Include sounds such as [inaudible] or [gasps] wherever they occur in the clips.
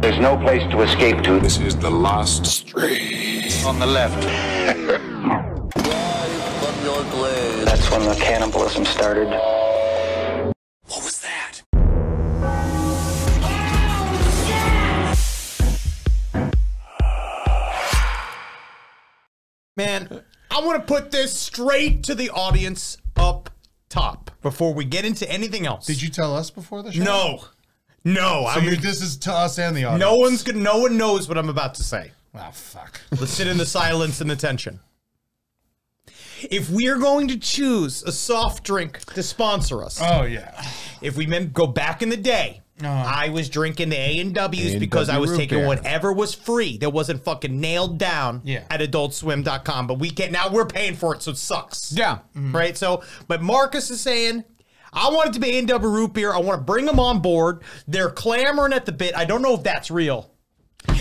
There's no place to escape to. This is the last stream. On the left. [laughs] That's when the cannibalism started. What was that? Man, I want to put this straight to the audience up top before we get into anything else. Did you tell us before the show? No, no. So I you, mean, this is to us and the audience. no one's gonna. No one knows what I'm about to say. Oh fuck. Let's sit in the silence and the tension. If we're going to choose a soft drink to sponsor us, Oh yeah. if we meant go back in the day, uh-huh. I was drinking the A and W's because I was root taking beer. whatever was free that wasn't fucking nailed down Yeah. at AdultSwim.com. But we can't now. We're paying for it, so it sucks. Yeah. right. So, but Marcus is saying. I want it to be A&W root beer. I want to bring them on board. They're clamoring at the bit. I don't know if that's real,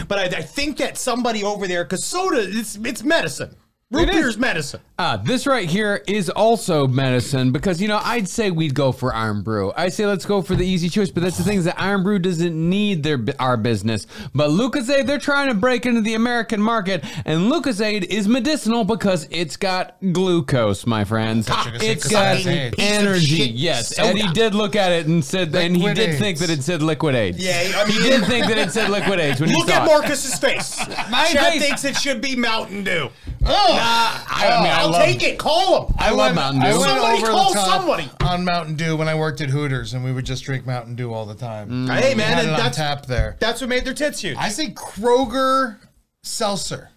but I, I think that somebody over there, because soda, it's it's medicine. Root beer is. medicine. Uh, this right here is also medicine because, you know, I'd say we'd go for Irn-Bru. I say let's go for the easy choice, but that's the thing is that Irn-Bru doesn't need their our business. But Lucozade, they're trying to break into the American market, and Lucozade is medicinal because it's got glucose, my friends. you're gonna say It's got Lucozade. Piece of energy. Yes, soda. Eddie did look at it and said, and he did AIDS. think that it said liquid AIDS. Yeah, I mean, he did think that it said liquid AIDS when he Look saw at. Marcus's face. [laughs] My Chad face- thinks it should be Mountain Dew. I, I mean, I I'll love- take it. Call him. I love Mountain Dew. I went Somebody over call the top somebody. on Mountain Dew when I worked at Hooters, and we would just drink Mountain Dew all the time. Mm. Hey We man, had and it on that's tap there. That's what made their tits huge. I say Kroger seltzer.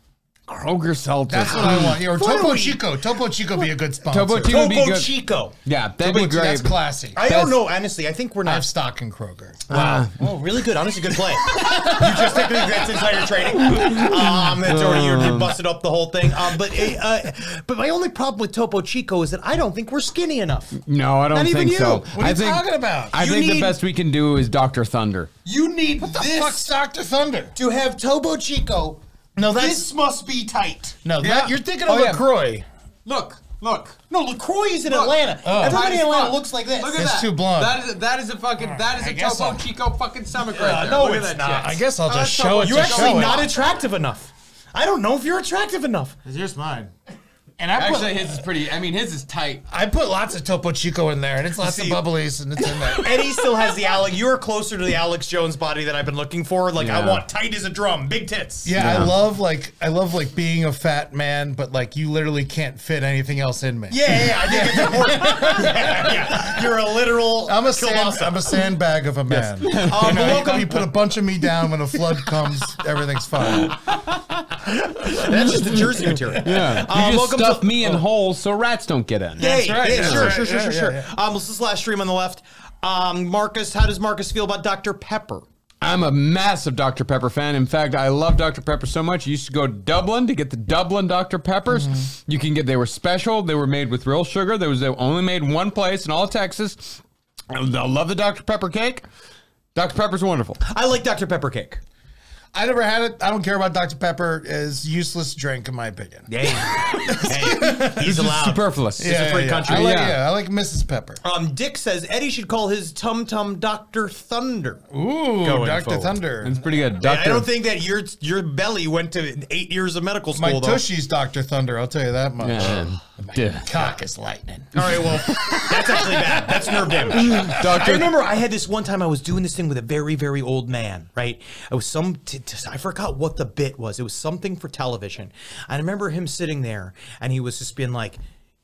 Kroger Seltzer. That's what I want. Yeah, or Topo we- Chico. Topo Chico be a good sponsor. Topo Chico would be Topo good. Chico. Yeah, that'd Topo be great. That's classy. I That's- don't know. Honestly, I think we're I not. have stock in Kroger. Wow. oh, really good. Honestly, good play. you just took the that's insider trading. Um, that's already you you busted up the whole thing. Um, but uh, but my only problem with Topo Chico is that I don't think we're skinny enough. No, I don't Not even think you. so. What are I you think, talking about? I You think the need- best we can do is Dr. Thunder. You need The fuck's Dr. Thunder? to have Topo Chico. No, that's This must be tight. no. That, you're thinking of Oh, yeah. LaCroix. Look, look. No, LaCroix is in Atlanta. Oh. Everybody in Atlanta fuck. looks like this. Look at It's that. too blonde. That is that is a fucking that is I a guess Topo I'll- Chico fucking stomach right there. no, Look at it's not. shit. I guess I'll just that's show Topo it. You're actually show it. not attractive enough. I don't know if you're attractive enough. Here's mine. And I put, Actually, his is pretty. I mean, his is tight. I put lots of Topo Chico in there, and it's lots See- of bubblies, and it's in there. [laughs] Eddie still has the Alex. You're closer to the Alex Jones body that I've been looking for. Like I want tight as a drum, big tits. Yeah, I love like I love like being a fat man, but like you literally can't fit anything else in me. Yeah, yeah, yeah, I think it's [laughs] important. [laughs] yeah, yeah. You're a literal. I'm a sand. I'm a sandbag of a man. Um, you, know, welcome- you put a bunch of me down when a flood comes, everything's fine. That's just the jersey material. Yeah. Uh, you just welcome stuff me in holes so rats don't get in. Hey, right, hey, that's sure, right. sure, sure, Yeah, sure, yeah, sure. yeah. Um, this is the last stream on the left. Um, Marcus, how does Marcus feel about Dr. Pepper? I'm a massive Dr. Pepper fan. In fact, I love Dr. Pepper so much. I used to go to Dublin to get the Dublin Dr. Peppers. Mm-hmm. You can get they were special. They were made with real sugar. There was they only made in one place in all of Texas. I love the Dr. Pepper cake. Dr. Pepper's wonderful. I like Dr. Pepper cake. I never had it. I don't care about Dr. Pepper. Is useless drink in my opinion. Hey, hey [laughs] he's allowed. Superfluous. It's a free country. I like, Yeah. yeah. I like Mrs. Pepper. Um, Dick says Eddie should call his tum tum Dr. Thunder. Ooh, Dr. forward. Thunder. It's pretty good. Doctor. I don't think that your your belly went to eight years of medical My school though. tushy's Dr. Thunder. I'll tell you that much. Yeah. Duh. Cock is lightning. All right, well, that's actually bad. That's nerve damage. [laughs] I Doctor. remember I had this one time I was doing this thing with a very, very old man, right? I was some, I forgot what the bit was. It was something for television. I remember him sitting there and he was just being like,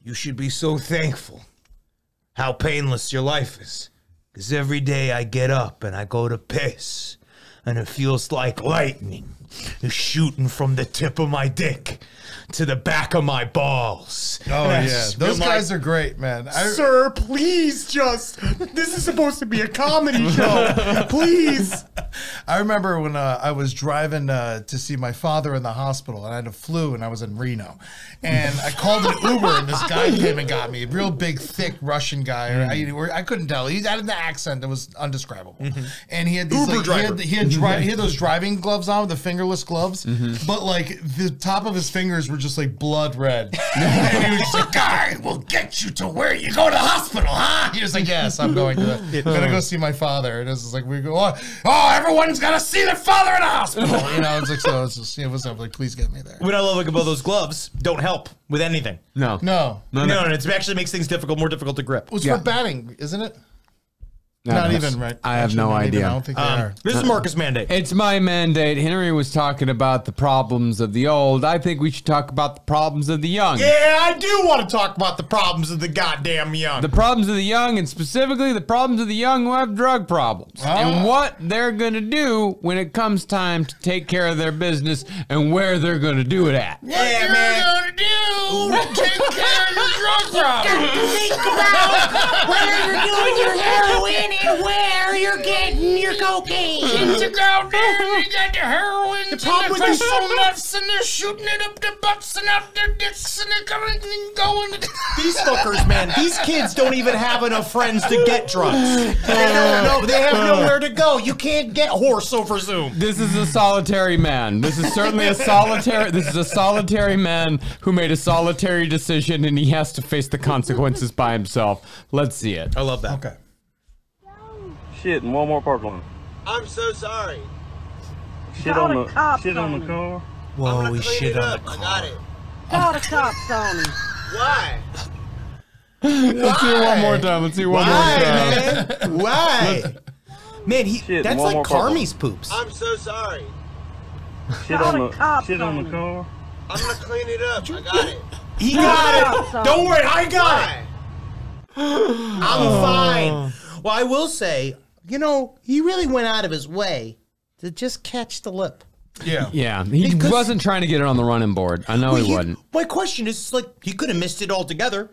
You should be so thankful how painless your life is. Because every day I get up and I go to piss and it feels like lightning is shooting from the tip of my dick to the back of my balls. Oh And yeah, those been like, guys are great, man. I, Sir, please just. This is supposed to be a comedy [laughs] show. Please. I remember when uh, I was driving uh, to see my father in the hospital, and I had a flu, and I was in Reno, and I called an Uber, and this guy came and got me, a real big, thick Russian guy. I, or I couldn't tell. He had an accent that was undescribable, and he had these, Uber like, he had, he had dri- he had [laughs] those driving gloves on, the fingerless gloves, Mm-hmm. but like the top of his fingers were just like blood red. [laughs] and he was just like, "I will get you to where you go to the hospital, huh?" He was like, "Yes, I'm going to. [laughs] The, I'm gonna go see my father." And it was like we go, "Oh, oh everyone's gonna see their father in the hospital." [laughs] You know, it's like so. It's just, it was like, "Please get me there." What I love like about those gloves don't help with anything. No. No, No, no, it actually makes things difficult, more difficult to grip. it was Yeah. for batting, isn't it? No, Not that's- even right. I have Actually, no not even. idea. I don't think they Um, are. this is Marcus mandate. It's my mandate. Henry was talking about the problems of the old. I think we should talk about the problems of the young. Yeah, I do want to talk about the problems of the goddamn young. The problems of the young, and specifically the problems of the young who have drug problems, and what they're gonna do when it comes time to take care of their business and where they're gonna do it at. What yeah, man. gonna do? [laughs] Take care of your drug problem. think about where are you're doing your heroin and where you're getting your cocaine. to go there, you got the heroin, the problem with crystal this- nuts, and they're shooting it up their butts and out their dicks, and they're coming and going. These fuckers, man. These kids don't even have enough friends to get drugs. They don't know. They have nowhere to go. You can't get horse over Zoom. This is a solitary man. This is certainly a solitary. This is a solitary man who made a solitary decision, and he has to face the consequences by himself. Let's see it. I love that. Okay. Shit in Walmart parking lot. I'm so sorry. Shit Call on the the shit on on the car. I'm Whoa, gonna we shit on up. the I car. got it. Call the cops on him. Why? Let's see it one more time. Let's see it one more Why, time. man? Why? Man, he Shit, that's like more. Carmi's poops. I'm so sorry. Shit on the the cops shit on on the car. I'm gonna clean it up. I got it. He got it. Don't worry, I got it. I'm oh. fine. Well, I will say, you know, he really went out of his way to just catch the lip. Yeah. Yeah, he Because- wasn't trying to get it on the running board. I know Well, he he- wasn't. My question is, like, he could have missed it altogether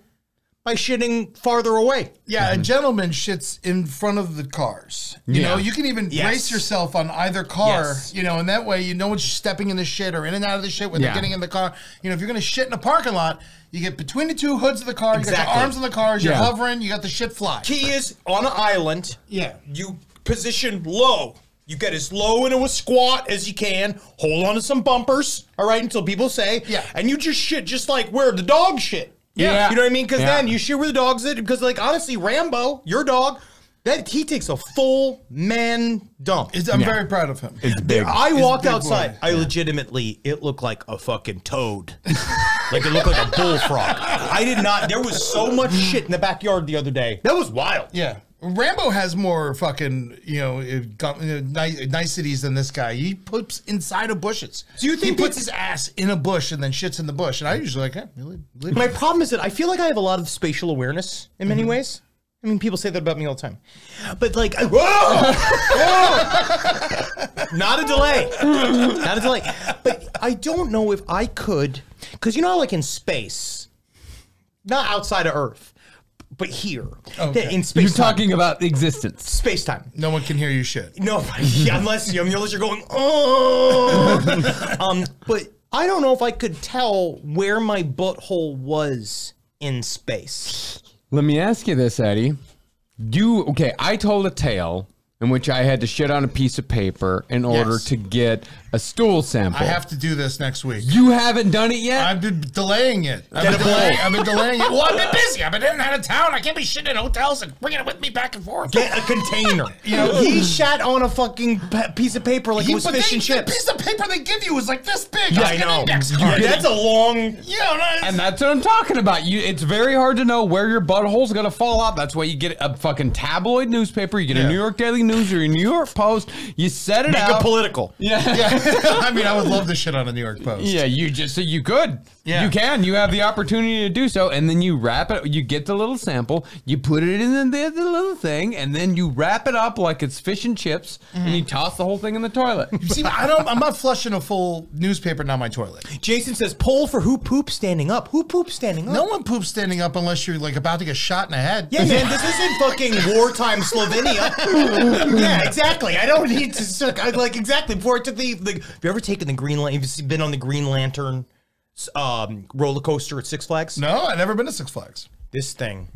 by shitting farther away. Yeah, a gentleman shits in front of the cars. You Yeah. know, you can even Yes. brace yourself on either car, Yes. you know, and that way you know you're stepping in the shit or in and out of the shit when Yeah. they're getting in the car. You know, if you're gonna shit in a parking lot, you get between the two hoods of the car, you got Exactly. your arms in the cars, you're Yeah. hovering, you got the shit fly. Key is on an island. Yeah. You position low. You get as low into a squat as you can. Hold on to some bumpers, all right, until people say. Yeah. And you just shit just like where the dog shit. Yeah. You know what I mean? Because Yeah. then you shit where the dog's it. Because like honestly, Rambo, your dog, that he takes a full man dump. It's- I'm Yeah. very proud of him. It's big. I He's walked big outside. boy. I legitimately, it looked like a fucking toad. like it looked like a bullfrog. I did not. There was so much shit in the backyard the other day. That was wild. Yeah. Rambo has more fucking, you know, uh, gu- you know, ni- niceties than this guy. He puts inside of bushes. Do you think he puts his ass in a bush and then shits in the bush? And I usually like, leave, leave My problem is that I feel like I have a lot of spatial awareness in many ways. I mean, people say that about me all the time. But like, I, whoa! Whoa! not a delay, not a delay. But I don't know if I could, because you know, like in space, not outside of Earth, but here Okay. in space. You're talking about existence. space time. No one can hear you shit. No, [laughs] yeah, unless you unless you're going oh. um, but I don't know if I could tell where my butthole was in space. Let me ask you this, Eddie. You okay? I told a tale in which I had to shit on a piece of paper in order Yes. to get a stool sample. I have to do this next week. You haven't done it yet. I've been delaying it. I've been, bowl. I've been delaying it. Well, I've been busy. I've been in and out of town. I can't be shitting in hotels and bringing it with me back and forth. Get a container. [laughs] you know, he shat on a fucking piece of paper like He- it was fish they- and The chips. piece of paper they give you is like this big. Yeah, I know. Yeah, that's a long. You know, that's- and that's what I'm talking about. You, it's very hard to know where your butthole's gonna fall out. That's why you get a fucking tabloid newspaper. You get Yeah. a New York Daily News or a New York Post. You set it Make out. it political. yeah. yeah. [laughs] [laughs] I mean, I would love to shit on a New York Post. Yeah, you just you could. Yeah. You can. You have the opportunity to do so, and then you wrap it. You get the little sample. You put it in the, the little thing, and then you wrap it up like it's fish and chips, and you toss the whole thing in the toilet. See, I don't. I'm not flushing a full newspaper down my toilet. Jason says, "Poll for who poops standing up. Who poops standing up? No one poops standing up unless you're like about to get shot in the head. Yeah, man, this isn't fucking wartime Slovenia. [laughs] yeah, exactly. I don't need to suck. I, like exactly before I took the. the have you ever taken the Green Lantern? Have you been on the Green Lantern um, roller coaster at Six Flags? No, I've never been to Six Flags. This thing,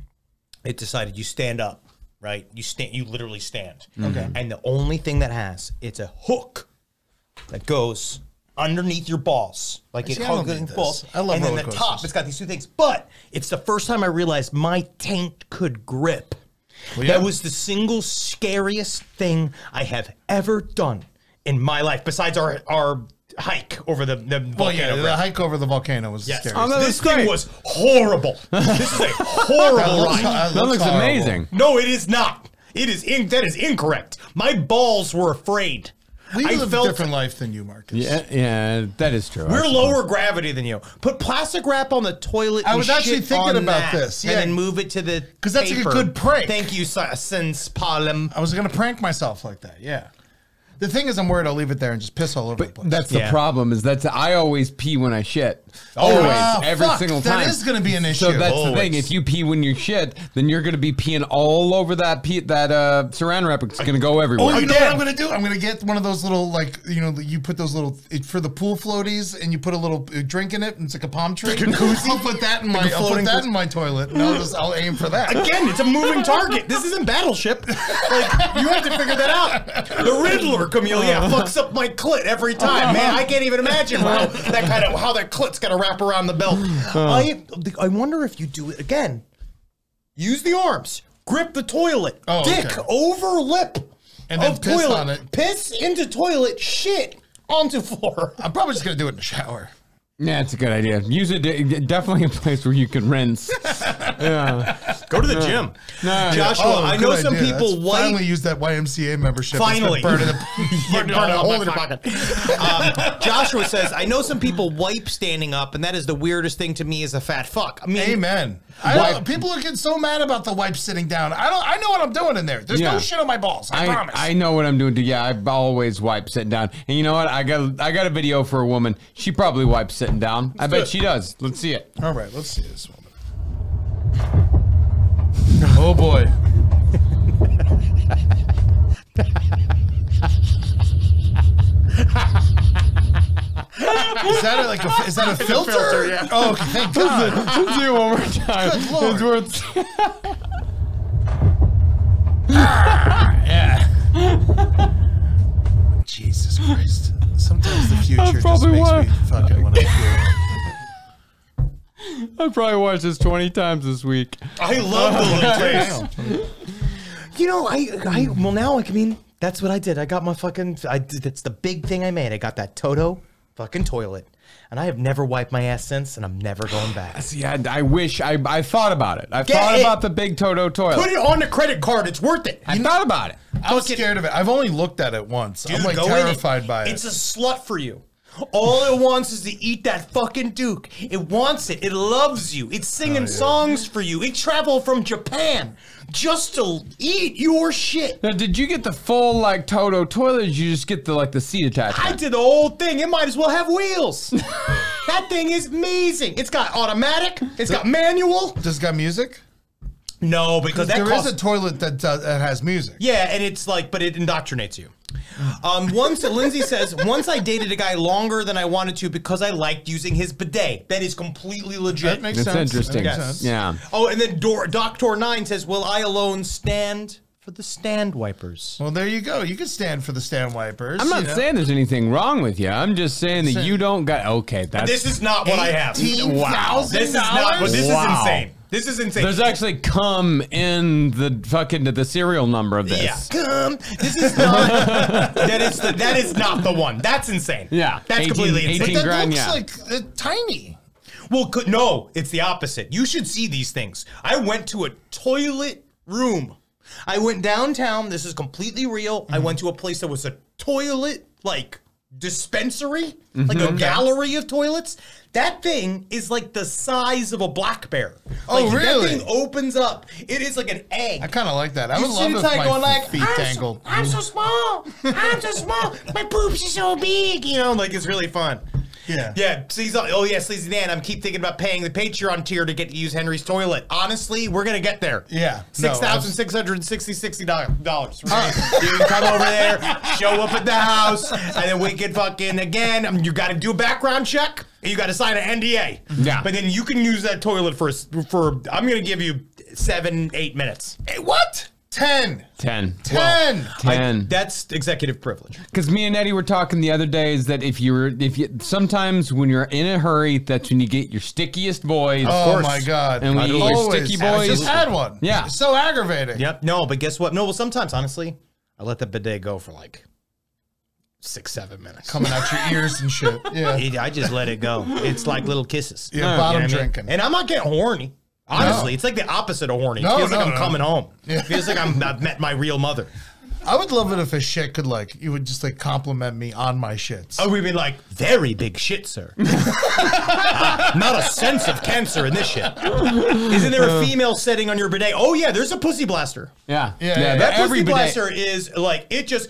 it decided you stand up right? You stand. You literally stand. Okay. And the only thing that has it's a hook that goes underneath your balls, like it See, I don't hugs need your balls. this. I love And then roller the top, coasters. it's got these two things. But it's the first time I realized my taint could grip. Yeah. That was the single scariest thing I have ever done in my life, besides our our hike over the the Well, yeah, the hike over the volcano was Yes. scary. Oh, that this looks thing was horrible. [laughs] this is a horrible looks- ride. That looks horrible. amazing. No, it is not. It is in, that is incorrect. My balls were afraid. We I live a different life than you, Marcus. Yeah, yeah, that is true. We're lower gravity than you. Put plastic wrap on the toilet. I and was actually thinking about that, this, and yeah. then move it to the because that's like a good prank. Thank you, Sins Palem. I was gonna prank myself like that. Yeah. The thing is, I'm worried I'll leave it there and just piss all over the place. That's the Yeah. problem. Is that I always pee when I shit. Always, Ah, every fuck, single time. That is gonna be an issue. So that's the thing. If you pee when you shit, then you're going to be peeing all over that pee, that uh, saran wrap. It's going to go everywhere. Oh, you know what I'm gonna do? I'm gonna get one of those little like you know you put those little it, for the pool floaties and you put a little uh, drink in it and it's like a palm tree. I'll put that in my Like a I'll put floating that in my toilet and I'll just I'll aim for that. Again, it's a moving target. This isn't Battleship. [laughs] Like you have to figure that out. The Riddler, Camellia, uh. fucks up my clit every time. Man, I can't even imagine how [laughs] that kind of how that clit's got to wrap around the belt. Uh. I I wonder if you do it again. Use the arms. Grip the toilet. Oh, Dick okay. over lip. And then of piss toilet. on it. Piss into toilet. Shit onto floor. [laughs] I'm probably just gonna do it in the shower. Yeah, it's a good idea. Use it definitely a place where you can rinse. [laughs] yeah. Go to the gym. No, Joshua, Oh, I good know some idea. people Let's wipe Finally, use that YMCA membership. It's been Finally. burning it- Yeah, burning burn a hole in your fucking- pocket. [laughs] Um, Joshua says, I know some people wipe standing up, and that is the weirdest thing to me as a fat fuck. I mean, Amen. I don't, people are getting so mad about the wipe sitting down. I don't. I know what I'm doing in there. There's Yeah. no shit on my balls. I, I, promise. I know what I'm doing too. Yeah, I always wipe sitting down. And you know what? I got I got a video for a woman. She probably wipes sitting down. I bet she does. Let's see it. All right, let's see this woman. [laughs] Oh boy. is that a, like a, is that a [laughs] filter? filter, yeah. Oh, okay, thank God. Let's do it one more time. Good Lord. It's worth- yeah. [laughs] Jesus Christ. Sometimes the future just makes why. me fucking want to [laughs] I probably watched this 20 times this week. I love the little [laughs] taste. You know, I, I, well, now, I mean, that's what I did. I got my fucking, I did, that's the big thing I made. I got that Toto fucking toilet. And I have never wiped my ass since, and I'm never going back. [sighs] See, I, I wish I, I thought about it. I Get thought it. about the big Toto toilet. Put it on the credit card. It's worth it. I thought about it. I'm scared of it. I've only looked at it once. I'm like go in terrified it. by it. It's a slut for you. All it wants is to eat that fucking Duke. It wants it. It loves you. It's singing oh, songs for you. It traveled from Japan just to eat your shit. Now, did you get the full like Toto toilet? Or did you just get the like the seat attachment? I did the whole thing. It might as well have wheels. [laughs] that thing is amazing. It's got automatic. It's got manual. Does it got music? No, because that There is costs a toilet that, does, that has music. Yeah, and it's like, but it indoctrinates you. Um, once Lindsay says, once I dated a guy longer than I wanted to because I liked using his bidet. That is completely legit. That makes That's sense. interesting. That makes Yes. sense. Yeah. oh, and then Dor- Doctor Nine says, "Will I alone stand for the stand wipers?" Well, there you go. You can stand for the stand wipers. I'm not you know. saying there's anything wrong with you. I'm just saying that you don't got okay. That's This is not what I have. $18,000? This is not. This is insane. This is insane. there's actually come in the fucking the serial number of this. Yeah. Come. This is not. [laughs] that is the, that is not the one. That's insane. Yeah. That's 18 completely insane. 18 That grand, looks yeah. like uh, tiny. Well, could, no, it's the opposite. You should see these things. I went to a toilet room. I went downtown. This is completely real. I went to a place that was a toilet like dispensary, mm-hmm. like a gallery of toilets. That thing is like the size of a black bear. Oh, Like, really? That thing opens up. It is like an egg. I kind of like that. I You would love if my going like, feet I'm so-. I'm so small. I'm so small. My poops are so big. you know, like it's really fun. Yeah. Yeah, Sleazy, oh yeah, Sleazy Dan. I'm keep thinking about paying the Patreon tier to get to use Henry's toilet. Honestly, we're gonna get there. Yeah, no, six thousand six hundred and sixty sixty dollars. [laughs] You can come over there, show up at the house, and then we can fucking again. um, You got to do a background check. and You got to sign an NDA. Yeah. but then you can use that toilet for for. I'm gonna give you seven, eight minutes. Hey, what? 10. 10. 10. I- 10. that's executive privilege. Because me and Eddie were talking the other day is that if you're if you sometimes when you're in a hurry, that's when you get your stickiest boys. oh my God. And we eat your Always. sticky I boys. just had one. Yeah. It's so aggravating. Yep. No, but guess what? No, well, sometimes, honestly, I let the bidet go for like six, seven minutes. Coming out your ears and shit. [laughs] Yeah. I just let it go. It's like little kisses. Yeah, You know bottom what I mean? drinking. And I'm not getting horny. Honestly, No. it's like the opposite of horny. No, it feels like I'm no. coming home. Yeah. It feels like I'm, I've met my real mother. I would love it if a shit could like you would just like compliment me on my shits. Oh, we'd be like, very big shit, sir. [laughs] Ah, not a sense of cancer in this shit. Isn't there a female setting on your bidet? Oh, yeah, there's a pussy blaster. yeah. Yeah, yeah, That every pussy bidet- blaster is like, it just.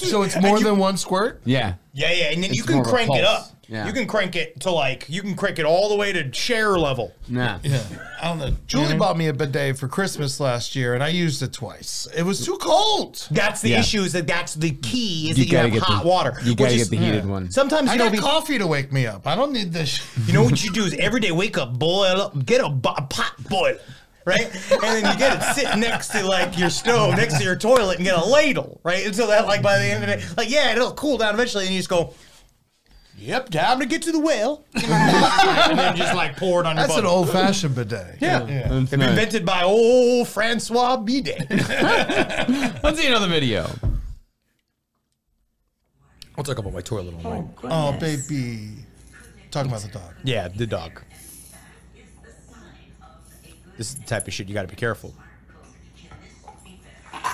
So it's And more you- than one squirt? Yeah. Yeah, yeah, and then you can more of a crank it up. Yeah. You can crank it to like, you can crank it all the way to share level. Nah. Yeah. I don't know. Julie bought me a bidet for Christmas last year and I used it twice. It was too cold. That's the Yeah. issue. Is that that's the key? Is You that you gotta have get hot the water. You gotta is- get the heated one. Sometimes I you know, got be, coffee to wake me up. I don't need this. sh- [laughs] you know what you do is every day wake up, boil up, get a, a pot boiler, right, and then you get it sitting next to like your stove, next to your toilet, and get a ladle, right, and so that like by the end of the day, like yeah, it'll cool down eventually, and you just go. Yep, time to get to the well, [laughs] and then just like pour it on your. That's an body. old fashioned bidet. Yeah. That's nice. Invented by old Francois Bidet. [laughs] Let's see another video. I'll talk about my toilet all night. Oh, oh baby. Talking about the dog. Yeah, the dog. This is the type of shit you got to be careful.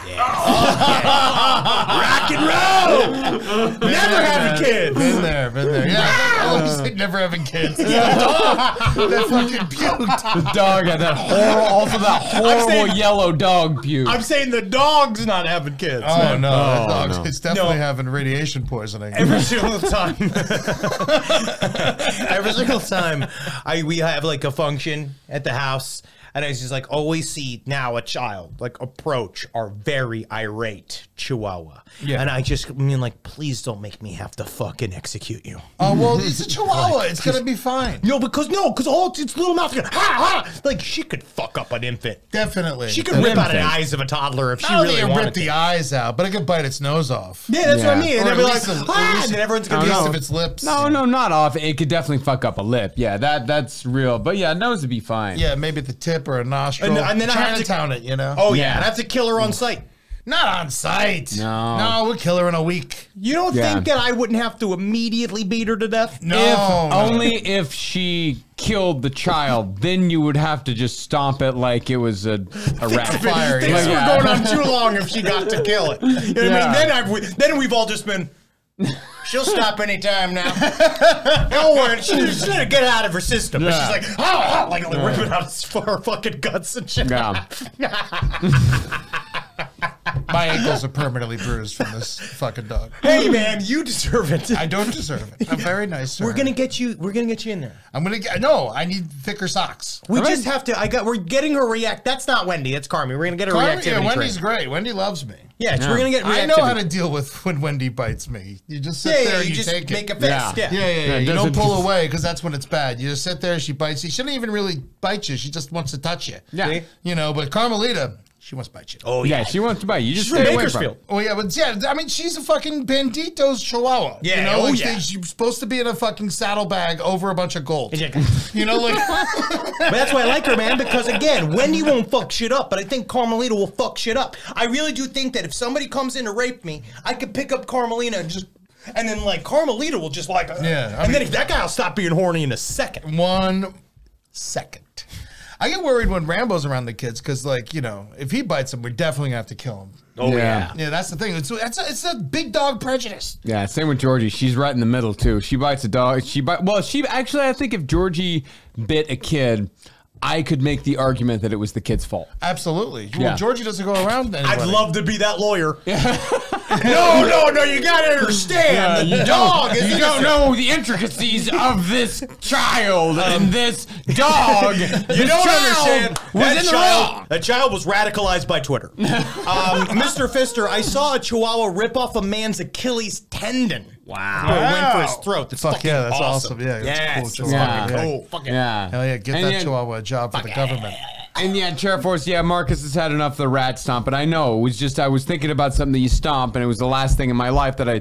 Yeah. [laughs] Rock and roll. Never having kids. Been there, been there. Yeah, I always say never having kids. [laughs] that fucking puked. The dog had that horrible, also that horrible saying- yellow dog puke. I'm saying the dog's not having kids. Oh no, that Oh, dog's no. it's definitely No. having radiation poisoning. Every [laughs] single time. Every single time I we have like a function at the house, and I just like always see now a child like approach our very irate chihuahua. Yeah. And I just mean like, please don't make me have to fucking execute you. Oh well, [laughs] it's a chihuahua. It's gonna be fine. No, because no, because all its little mouth is gonna, ha, ha, like she could fuck up an infant. Definitely. She could rip out the eyes of a toddler if she Not really it wanted rip to. the eyes out, but it could bite its nose off. Yeah, that's what I mean. And Or be like, least a- ah, and then everyone's gonna least be of its lips. no, no, not off. It could definitely fuck up a lip. Yeah, that that's real. But yeah, nose would be fine. Yeah, maybe at the tip or a nostril. And- and then I have to- Chinatown it, you know. Oh yeah, Yeah. and I have to kill her on sight. not on sight. No. no, we'll kill her in a week. You don't Yeah. think that I wouldn't have to immediately beat her to death? No, If no. only if she killed the child, then you would have to just stomp it like it was a, a rat fire, Things yeah. were going on too long if she got to kill it. You know what I mean? Then I've then we've all just been. She'll stop [laughs] anytime now. [laughs] Don't worry. She's just gonna get out of her system. But Yeah. She's like, oh, oh," like, like ripping out her fucking guts and shit. Yeah. [laughs] My ankles are permanently bruised from this fucking dog. Hey man, you deserve it. I don't deserve it. I'm very nice. To we're her. gonna get you. We're gonna get you in there. I'm gonna get. No, I need thicker socks. We just have to. I got. We're getting her react. That's not Wendy. That's Carmi. We're gonna get her Carmen, reactivity. yeah, Wendy's trained. great. Wendy loves me. Yeah, so we're gonna get. I know how to deal with when Wendy bites me. You just sit Yeah, there yeah, you you, just take make it. a fist. Yeah. Yeah. Yeah, yeah, yeah. Yeah, you don't doesn't- pull away because that's when it's bad. You just sit there. She bites you. She doesn't even really bite you. She just wants to touch you. Yeah. See? You know, but Carmelita, she wants to bite you. Oh Yeah, yeah. she wants to buy. you. You just She's from stay away from Bakersfield. it. Oh yeah, but yeah, I mean, she's a fucking bandito's chihuahua. Yeah, you know, oh, like yeah. she's supposed to be in a fucking saddlebag over a bunch of gold. You know, like [laughs] But that's why I like her, man. Because again, Wendy won't fuck shit up, but I think Carmelita will fuck shit up. I really do think that if somebody comes in to rape me, I could pick up Carmelita and just, and then like Carmelita will just like, uh, Yeah, I and then mean- if that guy will stop being horny in a second. one second. I get worried when Rambo's around the kids because, like, you know, if he bites them, we're definitely gonna have to kill him. Oh Yeah. Yeah, that's the thing. It's it's a, it's a big dog prejudice. Yeah, same with Georgie. She's right in the middle too. She bites a dog. She bite. Well, she actually, I think if Georgie bit a kid, I could make the argument that it was the kid's fault. Absolutely. Yeah. Georgie doesn't go around. Then. I'd love to be that lawyer. [laughs] [laughs] no, no, no, you gotta understand. the dog is You don't know the intricacies of this child and this dog. [laughs] You This don't child understand. Was that in the child, wrong. that child was radicalized by Twitter. um, Mr. Fister, I saw a Chihuahua rip off a man's Achilles tendon. Wow. It went for his throat. That's Fuck fucking yeah, that's awesome. awesome. Yeah, that's Yes, cool it's Chihuahua. fucking Yeah. cool. Fucking Yeah. Hell yeah, get And that yet- Chihuahua a uh, job for the government. And yeah, Chair Force, yeah, Marcus has had enough of the rat stomp, but I know it was just I was thinking about something that you stomp, and it was the last thing in my life that I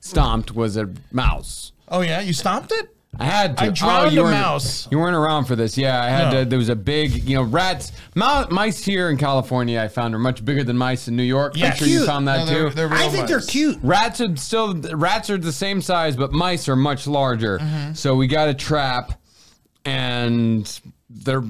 stomped was a mouse. Oh yeah, you stomped it. I had to. I drowned you a mouse. You weren't around for this. Yeah, I had No. to. There was a big, you know, rats. Mice here in California, I found are much bigger than mice in New York. Yeah, I'm sure you cute. found that No, they're- too. they're I think they're cute. Rats are still rats are the same size, but mice are much larger. Mm-hmm. So we got a trap, and their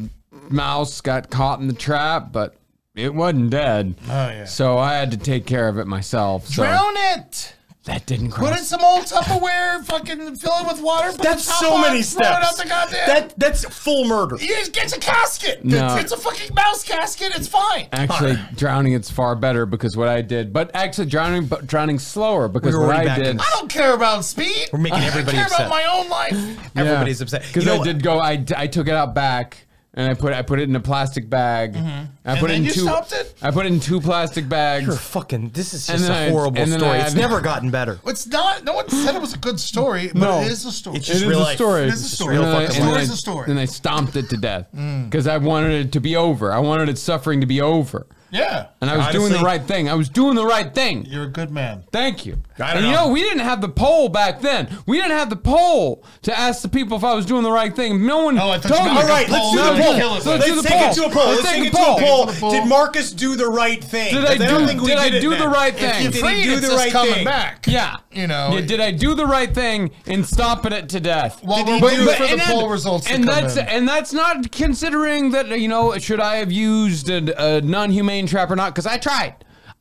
mouse got caught in the trap, but it wasn't dead. Oh, yeah. So I had to take care of it myself. So Drown it. That didn't Put in some old Tupperware, fucking fill it with water. Put That's the top so on, many throw out steps. the goddamn. That that's full murder. You just get a casket. No. It's, it's a fucking mouse casket. It's fine. Actually, drowning it's far better because what I did, but actually drowning, but drowning slower because We were what I back did. I don't care about speed. We're making I everybody care upset. about my own life. [laughs] Everybody's upset. because You know I what? did go. I, I took it out back and I put I put it in a plastic bag. Mm-hmm. I. And put then it in you two. stopped it? I put it in two plastic bags. You're fucking. This is And just then a I- horrible story. It's never gotten better. [laughs] It's not. No one said it was a good story, but No. it is a story. It's It just is real a life. story. It is a It's story. real And then fucking and Story then is I- a story. Then I stomped it to death Mm. because I wanted it to be over. I wanted its suffering to be over, yeah. and I was doing the right thing. I was doing the right thing. You're a good man. Thank you. I don't and you know. know, we didn't have the poll back then. We didn't have the poll to ask the people if I was doing the right thing. No one Oh, I told you me. All right, let's do No, the no, poll. kill us. Let's, Let's do the take it to a poll. Let's Let's take take it to a poll. Poll. Take it to a Did. Marcus do the right thing? Did I don't do- think we did I it do the then. right If thing? you- If Did Free, he do it's the just right coming thing? back. Yeah. You know, Yeah, did I do the right thing in stomping it to death? While Did we're waiting do- for the and poll that- results to and come that's in. and that's not considering that you know should I have used a, a non-humane trap or not? Because I tried,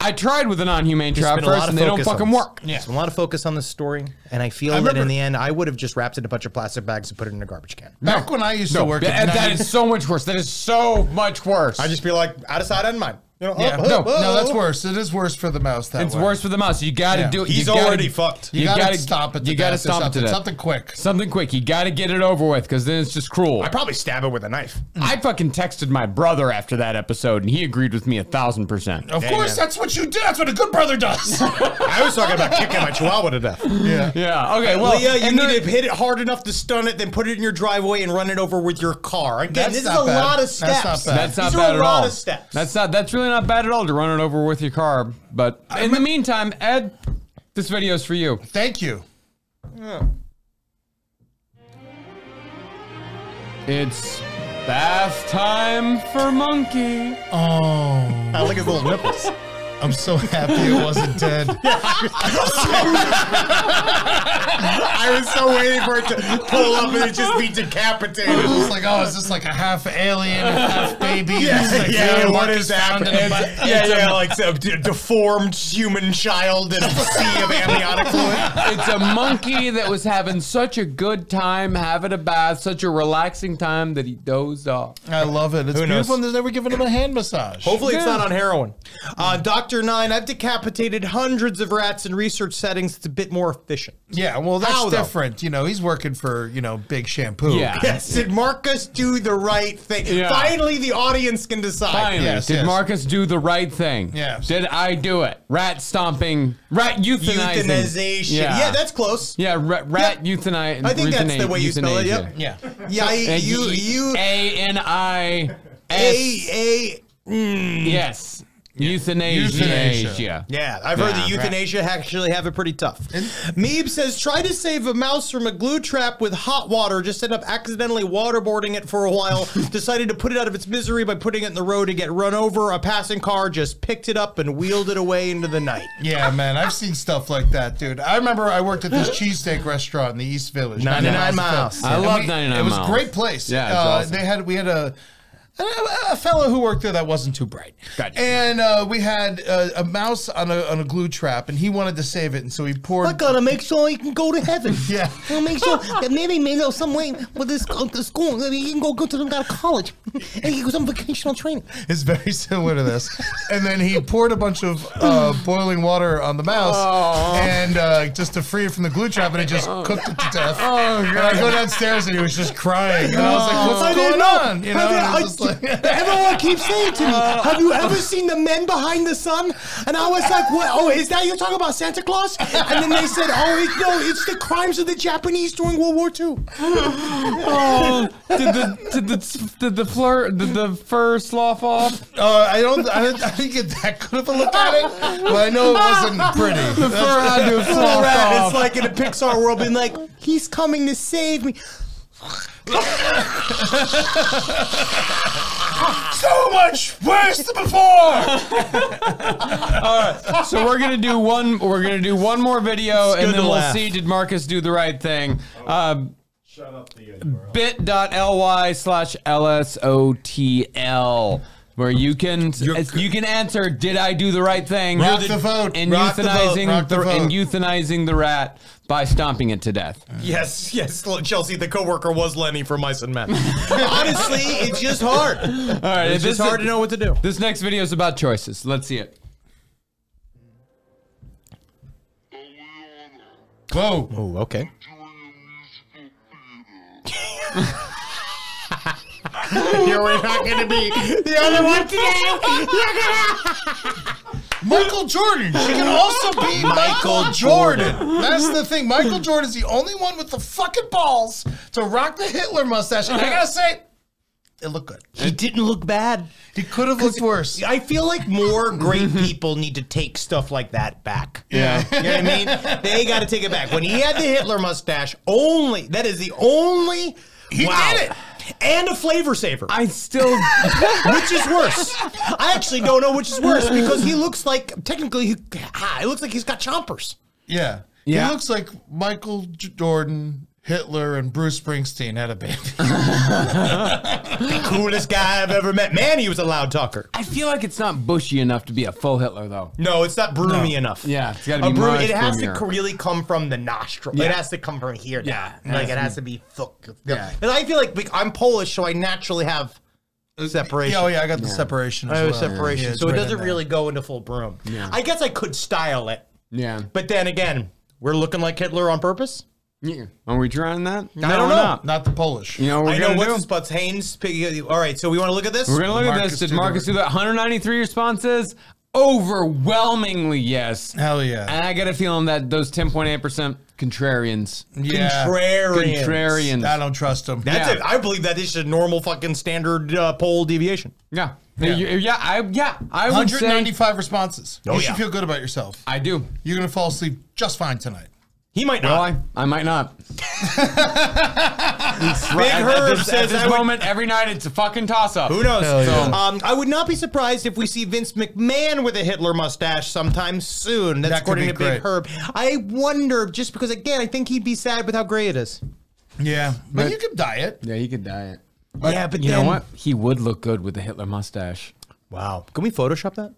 I tried with a non-humane trap been a lot first, and they don't fucking work. Yeah. There's been a lot of focus on this story, and I feel I that in the end, I would have just wrapped it in a bunch of plastic bags and put it in a garbage can. Back when I used to work That, at that night- is so much worse. That is so much worse. I just be like, out of sight, out of mind. You know, Yeah, oh, no, oh, no, that's worse. It is worse for the mouse. That it's way. worse for the mouse. You got to Yeah. do it. He's you gotta- already fucked. You, gotta, stop it. You got to stop it to something. death. Something quick. Something quick. You got to get it over with because then it's just cruel. I probably stab it with a knife. I fucking texted my brother after that episode, and he agreed with me a thousand percent. Of course, man. that's what you do. That's what a good brother does. [laughs] I was talking about kicking my chihuahua to death. yeah. Yeah. Okay. Well, Leah, you need to hit it hard enough to stun it, then put it in your driveway and run it over with your car. Again, That's this is a lot of That's steps. not bad. That's not bad are at a lot all. of steps. That's not. That's really not bad at all to run it over with your car. But in the meantime, Ed, this video's for you. Thank you. It's bath time for Monkey. Oh, I like his little nipples. [laughs] I'm so happy it wasn't dead. [laughs] [laughs] I was so waiting for it to pull up and it just be decapitated. It was like, oh, is this like a half alien, half baby? [laughs] Yeah, This like yeah, Leon what Marcus is found happening? in bu- Yeah, yeah, like some d- deformed human child in a sea of amniotic fluid. It's a monkey that was having such a good time having a bath, such a relaxing time that he dozed off. I love it. It's Who knows? beautiful. and They've never given him a hand massage. Hopefully, it's not on heroin. Uh, Dr. Nine, I've decapitated hundreds of rats in research settings. It's a bit more efficient. Yeah, well, that's How, though? different. You know, he's working for you know big shampoo. Yeah. Yes, did Marcus do the right thing? Yeah. Finally, the audience can decide. Finally, Yes, did yes. Marcus do the right thing? Yes. Did I do it? Rat stomping, rat euthanizing. Euthanization. Yeah. that's close. Yeah, ra- rat euthanize. I think that's the way you spell it. Yep. yeah. Yeah, I, you, you, A N I S. A, A, mm. Yes. Euthanasia. Euthanasia. Yeah, I've heard Yeah, that euthanasia actually have it pretty tough. Meeb says, try to save a mouse from a glue trap with hot water. Just ended up accidentally waterboarding it for a while. [laughs] Decided to put it out of its misery by putting it in the road to get run over. A passing car just picked it up and wheeled it away into the night. Yeah, man, I've seen stuff like that, dude. I remember I worked at this [gasps] cheesesteak restaurant in the East Village. 99 of miles. Philly. I And love we- 99 It was a great place. Yeah, uh, awesome. they had we had a. A, a fellow who worked there that wasn't too bright, Gotcha. and uh, we had uh, a mouse on a on a glue trap, and he wanted to save it, and so he poured. I gotta make sure he can go to heaven. [laughs] Yeah. I'll make sure that maybe, maybe there's some way with this uh, the school that he can go go to some kind of college and he can go some vocational training. It's very similar to this. And then he poured a bunch of uh, boiling water on the mouse, and uh, just to free it from the glue trap, and it just cooked it to death. Oh, And I go downstairs, and he was just crying, and I was like, "What's I going know. on?" on? You know, Have you- and I- it's like, [laughs] everyone keeps saying to me, "Have you ever seen the Men Behind the Sun?" And I was like, "What? Oh, is that you're talking about Santa Claus?" And then they said, "Oh, it, no, it's the crimes of the Japanese during World War II." [laughs] Oh, did the did the did the flirt did the fur slough off? uh, I don't, I, didn't- I didn't get that good of a look at it, but I know it wasn't pretty. [laughs] The fur had to have sloughed off. it's like in a Pixar world, being like, "He's coming to save me." [laughs] so much worse than before. [laughs] All right, so we're gonna do one. We're gonna do one more video, and then we'll laugh. see did Marcus do the right thing. Uh, bit.ly slash lsotl where you can you can answer did I do the right thing Rock the vote. in Rock the vote. euthanizing the the, in vote. euthanizing the rat by stomping it to death. [laughs] Yes, yes, Chelsea, the coworker was Lenny from Mice and Men. [laughs] Honestly, it's just hard. All right, It's just hard to know what to do. This next video is about choices. Let's see it. Whoa. Oh, okay. [laughs] [laughs] You're not going to be the only one today. [laughs] Michael Jordan. She can also be Michael Jordan. That's the thing. Michael Jordan is the only one with the fucking balls to rock the Hitler mustache. And I gotta say, it looked good. He didn't look bad. He could have looked worse. I feel like more great people need to take stuff like that back. Yeah. You know what I mean? They got to take it back. When he had the Hitler mustache, only that is the only. He wow. did it. And a flavor saver. I still [laughs] which is worse? I actually don't know which is worse because he looks like technically he, ah, it looks like he's got chompers. Yeah. Yeah. He looks like Michael J- Jordan, Hitler, and Bruce Springsteen had a baby. The coolest guy I've ever met. Man, he was a loud talker. I feel like it's not bushy enough to be a faux Hitler though. No, it's not broomy enough. Yeah, it's got to A be broom, much it has broomier. to really come from the nostril. Yeah. It has to come from here. Yeah, down. it like has it to has to be thick. Yeah. And I feel like like, I'm Polish, so I naturally have uh, separation. oh, yeah, I got the separation as I have well. separation, Yeah, it's so it right in doesn't there. really go into full broom. Yeah. I guess I could style it, Yeah. but then again, we're looking like Hitler on purpose. Yeah. Are we trying that? I don't know. not. Not the Polish. You know what we're I know what's do? Haynes. All right, so we want to look at this. We're gonna look at this. Did Marcus do that? 193 responses. Overwhelmingly yes. Hell yeah. And I get a feeling that those 10.8% contrarians. yeah. Contrarians. Contrarians. I don't trust them. That's Yeah. it. I believe that is a normal fucking standard uh, poll deviation. Yeah. Yeah. Yeah. I, yeah. I would say 195 responses. Oh, you yeah. should feel good about yourself. I do. You're gonna fall asleep just fine tonight. He might Will not. I? I might not. [laughs] Big At- Herb at this, says at this I would- moment, every night it's a fucking toss up. Who knows? yeah. Um, I would not be surprised if we see Vince McMahon with a Hitler mustache sometime soon. That's That according be to Big. Herb. I wonder, just because again, I think he'd be sad with how gray it is. Yeah, but, But- you dye it. Yeah, you could diet. yeah, but You know what? He would look good with the Hitler mustache. Wow. Can we Photoshop that?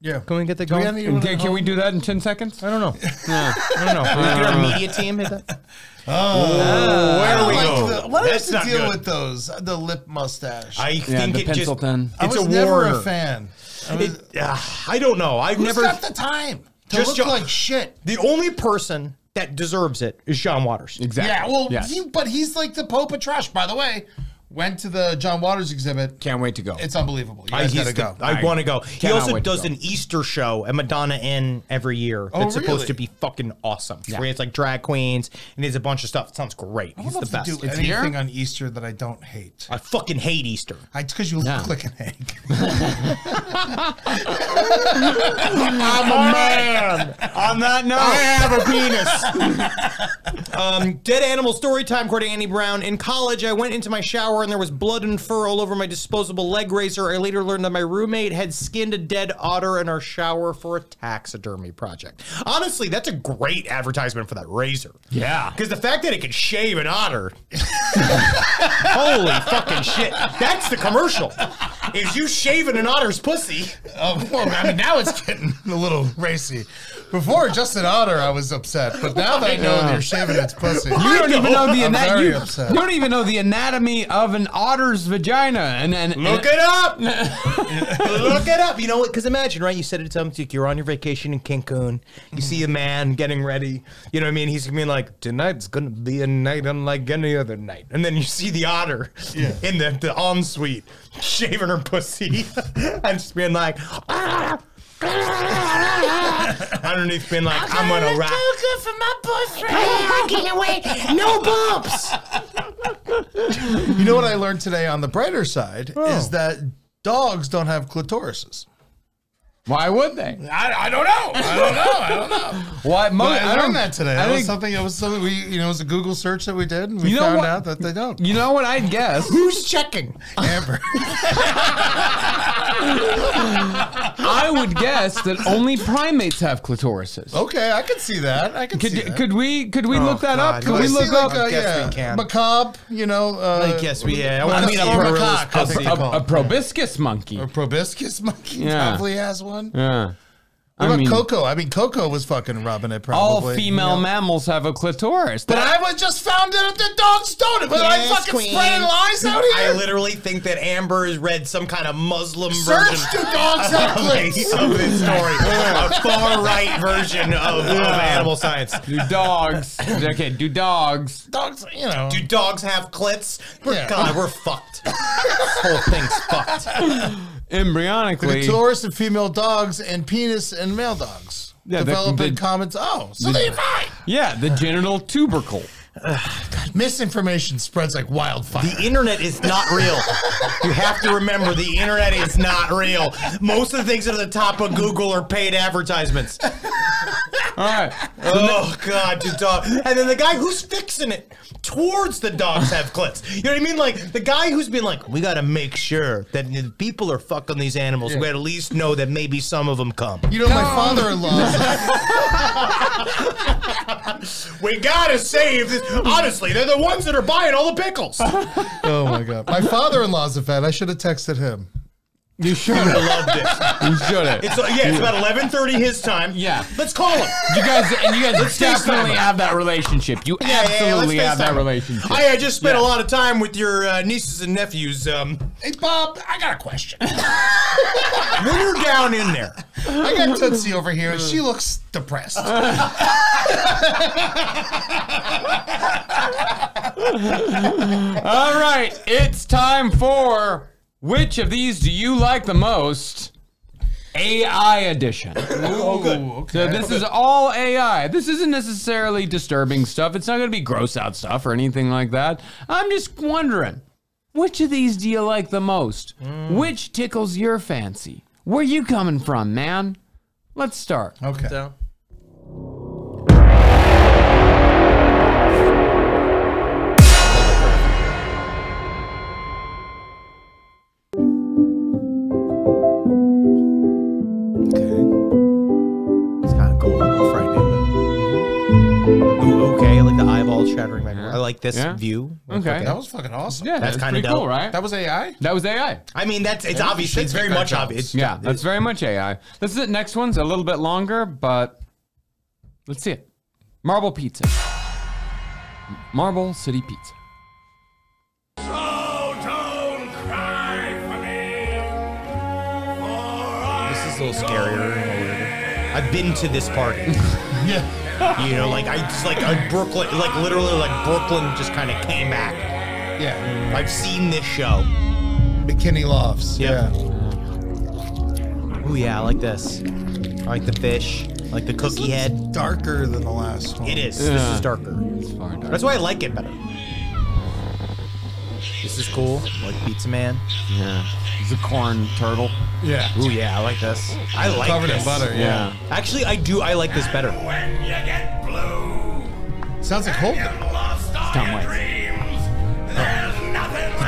Yeah. Can we get the Do we going? have anyone Okay, at can we do that in 10 seconds? I don't know. Yeah. I don't know. Can we get our media team hit that? Oh, where do we like go? the- what That's is the not deal good. with those? The lip mustache. I Yeah, think the it pencil just. pen. I It's was a never Warner. a fan. I was, It, uh, I don't know. I've who's never. got the time to Just look Jo- like shit? the only person that deserves it is John Waters. Exactly. Yeah, well, Yes. he, but he's like the Pope of trash. By the way, went to the John Waters exhibit. Can't wait to go. It's unbelievable. You I, guys he's gotta the- go. I I want to go. He also does an Easter show at Madonna Inn every year. Oh, That's supposed to be fucking awesome. Where it's like drag queens and there's a bunch of stuff. It sounds great. I He's would the love to best. do It's anything here? on Easter that I don't hate. I fucking hate Easter. It's because you Yeah. look like an egg. [laughs] I'm a man. On that note, I have a penis. [laughs] um, dead animal story time, according to Annie Brown. In college, I went into my shower and there was blood and fur all over my disposable leg razor. I later learned that my roommate had skinned a dead otter in our shower for a taxidermy project. Honestly, that's a great advertisement for that razor. Yeah. Because the fact that it can shave an otter. [laughs] Holy fucking shit. That's the commercial. is you shaving an otter's pussy. Oh, well, I mean, now it's getting a little racy. Before, just an otter, I was upset. But now that I know that you're shaving its pussy, You don't even know the I'm ana- very you, you don't even know the anatomy of an otter's vagina. And and Look and, it up. [laughs] Look it up. You know what? Because imagine, right? You said it to something like you're on your vacation in Cancun. You see a man getting ready. You know what I mean? He's gonna be like, tonight's gonna be a night unlike any other night. And then you see the otter in the, the ensuite shaving her pussy [laughs] and just being like, "Ah." Underneath being like, I'm gonna rock. good for my boyfriend. I can't wait. No bumps. You know what I learned today on the brighter side Oh. is that dogs don't have clitorises. Why would they? I, I don't know. I don't know. I don't know. [laughs] Why? Mo- But I, don't- learned that today. I That was think- something. It was something we, you know, it was a Google search that we did, and we You know found what? out that they don't. You know what I'd guess? [laughs] Who's checking? Amber. [laughs] I would guess that only primates have clitorises. okay, I can see that. I can Could see that. could we could we look that God. up? Could Could we I look see, like, up uh, yeah, we can. macabre? You know, uh, I guess we- yeah, what I mean, it? a Or pluralist macaque, what's pussy. it a, a proboscis monkey? A proboscis monkey Yeah. probably has one. Yeah. What I about mean, Coco? I mean, Coco was fucking rubbing it probably. all female you know. mammals have a clitoris. But That- I was just found out that dogs don't. But I Yes, fucking queen. spreading lies out here. I literally think that Amber has read some kind of Muslim Search version. do dogs have clits? of this story, [laughs] a far right version of, of animal science. do dogs? okay, do dogs? Dogs, you know. Do dogs have clits? We're, Yeah. God, we're fucked. [laughs] this whole thing's fucked. [laughs] The Embryonically, clitoris in female dogs and penis in male dogs. Yeah, the- Develop the- comments. Oh, so they're fine. yeah, the genital tubercle. Misinformation spreads like wildfire. The internet is not real. You have to remember the internet is not real. Most of the things at the top of Google are paid advertisements. All right. Oh God, the dog. And then the guy who's fixing it towards the dogs have clits. You know what I mean? Like the guy who's been like, we got to make sure that people are fucking these animals. We at least know that maybe some of them come. you know, my father-in-law. [laughs] We gotta save this. Honestly, they're the ones that are buying all the pickles. [laughs] oh my god, my father-in-law's a vet. I should have texted him. You [laughs] should I have. loved it. You should have. It's yeah, it's about eleven thirty his time. Yeah. let's call him. You guys, and you guys Let's definitely have that relationship. You Yeah, yeah, yeah, absolutely have that relationship. I, I just spent Yeah. a lot of time with your uh, nieces and nephews. Um, Hey Bob, I got a question. [laughs] when you're down in there, I got Tootsie over here, she looks depressed. [laughs] All right, it's time for which of these do you like the most? AI edition. [coughs] oh, good. So this is all AI. This isn't necessarily disturbing stuff. It's not going to be gross out stuff or anything like that. I'm just wondering, which of these do you like the most? Hmm. Which tickles your fancy? Where you coming from, man? Let's start. Okay. Like this Yeah. view. Okay. That was fucking awesome. Yeah, That's that's, kinda pretty cool, dope. right? That was AI. That was AI. I mean, that's it's Yeah, obviously you it's very much that obvious. Yeah, that's very much AI. This is it. Next one's a little bit longer, but let's see it. Marble Pizza. Marble City Pizza. This is a little scarier. and a little weirder. I've been to this party. [laughs] Yeah. You know, like I just like uh, Brooklyn, like literally like Brooklyn just kind of came back. Yeah. I've seen this show. McKinney Lofts. Yep. Yeah. Oh yeah, I like this. I like the fish. I like the cookie head. Darker than the last one. It is. This is darker. It's far darker. That's why I like it better. This is cool. I like Pizza Man. Yeah. It's a corn turtle. Yeah. Ooh yeah, I like this. I like Covered this. in butter. Yeah. Actually, I do. I like this better. when Sounds like Hogan. Tom Waits.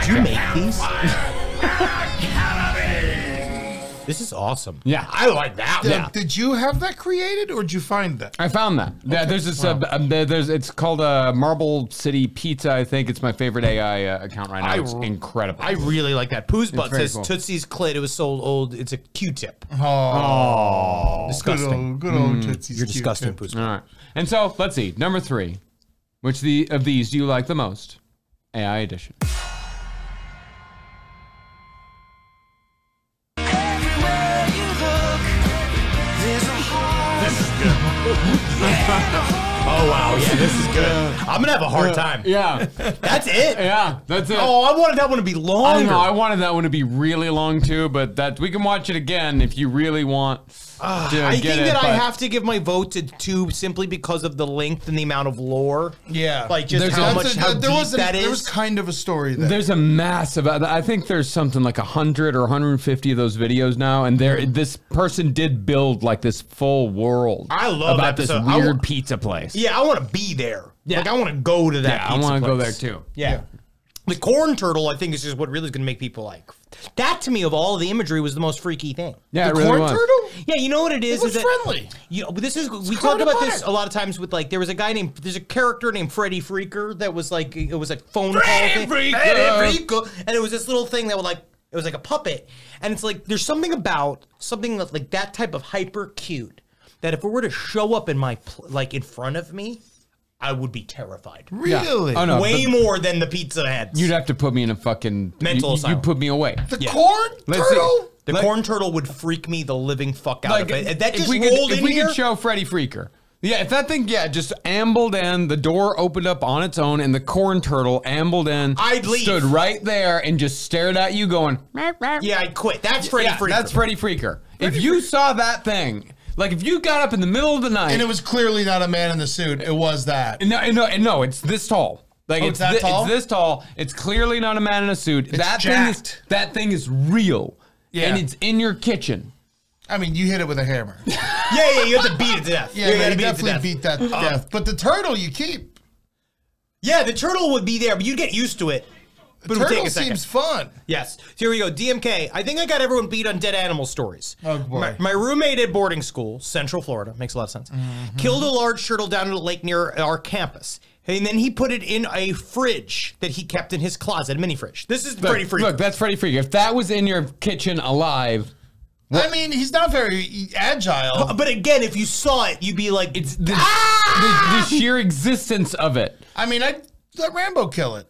Did you make these? [laughs] This is awesome. Yeah. I like that. Did, one. did you have that created or did you find that? I found that. Yeah, there's this. Uh, um, there's. It's called uh, Marble City Pizza. I think it's my favorite AI uh, account right now. I it's incredible. I really like that. Pooh's butt says cool. Tootsie's clit. It was sold old. It's a Q-tip. Oh, good disgusting. old, good old Tootsie's You're disgusting, tip. Pooh's. All right. And so let's see. Number three. Which the of these do you like the most? AI edition. I'm gonna a hard time. Yeah. [laughs] That's it. yeah. That's it. Oh, I wanted that one to be I longer. know. I wanted that one to be really long too, but that we can watch it again if you really want ah, to I get think it. that I but have to give my vote to two simply because of the length and the amount of lore. Yeah. Like just There's how a- much That's a- how there deep was a- that There was kind of a story there. There's a massive. I think there's something like hundred or 150 of those videos now, and there this person did build like this full world. I love about that this episode. I weird wa- pizza place. Yeah, I want to be there. Yeah. Like I want to go to that. Yeah, I want to go there too. Yeah. The corn turtle, I think, is just what really is going to make people like. That to me, of all of the imagery, was the most freaky thing. Yeah, the it really corn was. turtle? Yeah, you know what it is? It was is that- friendly. You know, this is we talked talk in about this a lot of times with like there was a guy named there's a character named Freddy Freaker that was like it was a phone call thing. Freaker! Freddy Freaker, and it was this little thing that would like it was like a puppet, and it's like there's something about something that like that type of hyper cute that if it were to show up in my pl- like in front of me, I would be terrified. really. Oh no, Way but more than the pizza heads. You'd have to put me in a fucking Mental You, you asylum. put me away. The Yeah. corn Let's see. turtle. the like- corn turtle would freak me the living fuck out Like of it. And that if just we could, rolled if in we here. could show Freddy Freaker. Yeah, if that thing, yeah, just ambled in, the door opened up on its own, and the corn turtle ambled in, I'd leave. stood right there, and just stared at you, going, yeah, I'd quit. That's Freddy yeah, Freaker. That's Freddy Freaker. if you saw that thing, like if you got up in the middle of the night, And it was clearly not a man in the suit. It was that. no, no, no, it's this tall. Like Oh, it's, it's that thi- tall? it's this tall. It's clearly not a man in a suit. that thing is jacked. that thing is real. Yeah. And it's in your kitchen. I mean, you hit it with a hammer. [laughs] yeah, yeah, you have to beat it to death. Yeah, you you gotta beat it to definitely death. beat that to uh, death. But the turtle you keep. Yeah, the turtle would be there, but you'd get used to it. But it would take Turtle a second. seems fun. Yes. Here we go. DMK. I think I got everyone beat on dead animal stories. Oh, boy. My, my roommate at boarding school, Central Florida, makes a lot of sense, Mm-hmm. killed a large turtle down in a lake near our campus. And then he put it in a fridge that he kept in his closet, a mini fridge. This is Look, Freddy Freaker. look, that's Freddy Freaker. If that was in your kitchen alive, I mean, he's not very agile. but again, if you saw it, you'd be like, it's the, Ah! the, the sheer existence of it. I mean, I'd let Rambo kill it.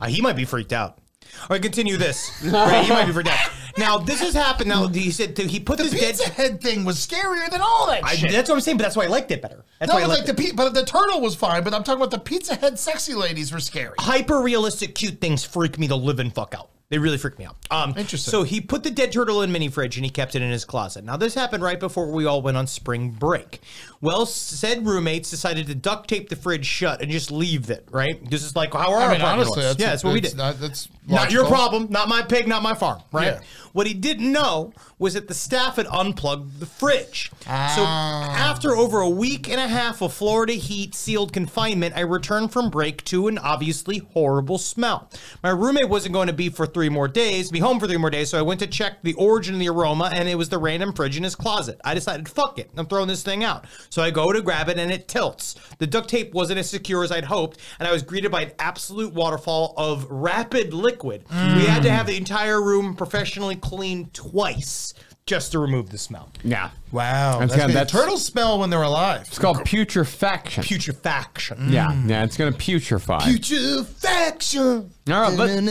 Uh, he might be freaked out. All right, continue this. Right, he might be freaked out. Now, this has happened. Now, he said he put this dead. Pizza head thing was scarier than all that I, shit. that's what I'm saying, but that's why I liked it better. That's no, why I liked like the it. pe- but the turtle was fine. But I'm talking about the pizza head sexy ladies were scary. hyper realistic, cute things freak me the living fuck out. They really freaked me out. Um, Interesting. So he put the dead turtle in mini fridge and he kept it in his closet. Now this happened right before we all went on spring break. Well, said roommates decided to duct tape the fridge shut and just leave it. Right? This is like how our I mean, honestly, that's, yeah, that's what we did. Not, that's Not your problem, not my pig, not my farm, right? Yeah. What he didn't know was that the staff had unplugged the fridge. So Ah. after over a week and a half of Florida heat sealed confinement, I returned from break to an obviously horrible smell. My roommate wasn't going to be for three more days, be home for three more days, so I went to check the origin of the aroma, and it was the random fridge in his closet. I decided, fuck it, I'm throwing this thing out. So I go to grab it, and it tilts. The duct tape wasn't as secure as I'd hoped, and I was greeted by an absolute waterfall of rapid liquid. We had to mm. have the entire room professionally cleaned twice just to remove the smell. Yeah. Wow, That's that's, kinda- that's- turtles smell when they're alive. It's called putrefaction. Putrefaction. yeah, yeah, it's gonna putrefy. Putrefaction. All right, let,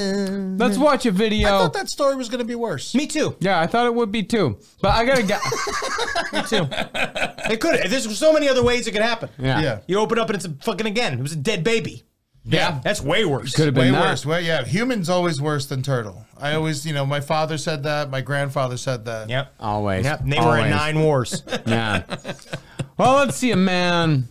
let's watch a video. I thought that story was going to be worse. Me too. yeah, I thought it would be too, but I gotta get. [laughs] Me too. it could. There's so many other ways it could happen. Yeah, Yeah. You open up and it's a fucking again. It was a dead baby. Yeah. That's way worse. Could have Way been that. worse. Well, yeah, humans always worse than turtle. I always, you know, my father said that. My grandfather said that. Yep. Always. Yep. They were in nine wars. [laughs] Yeah. well, let's see a man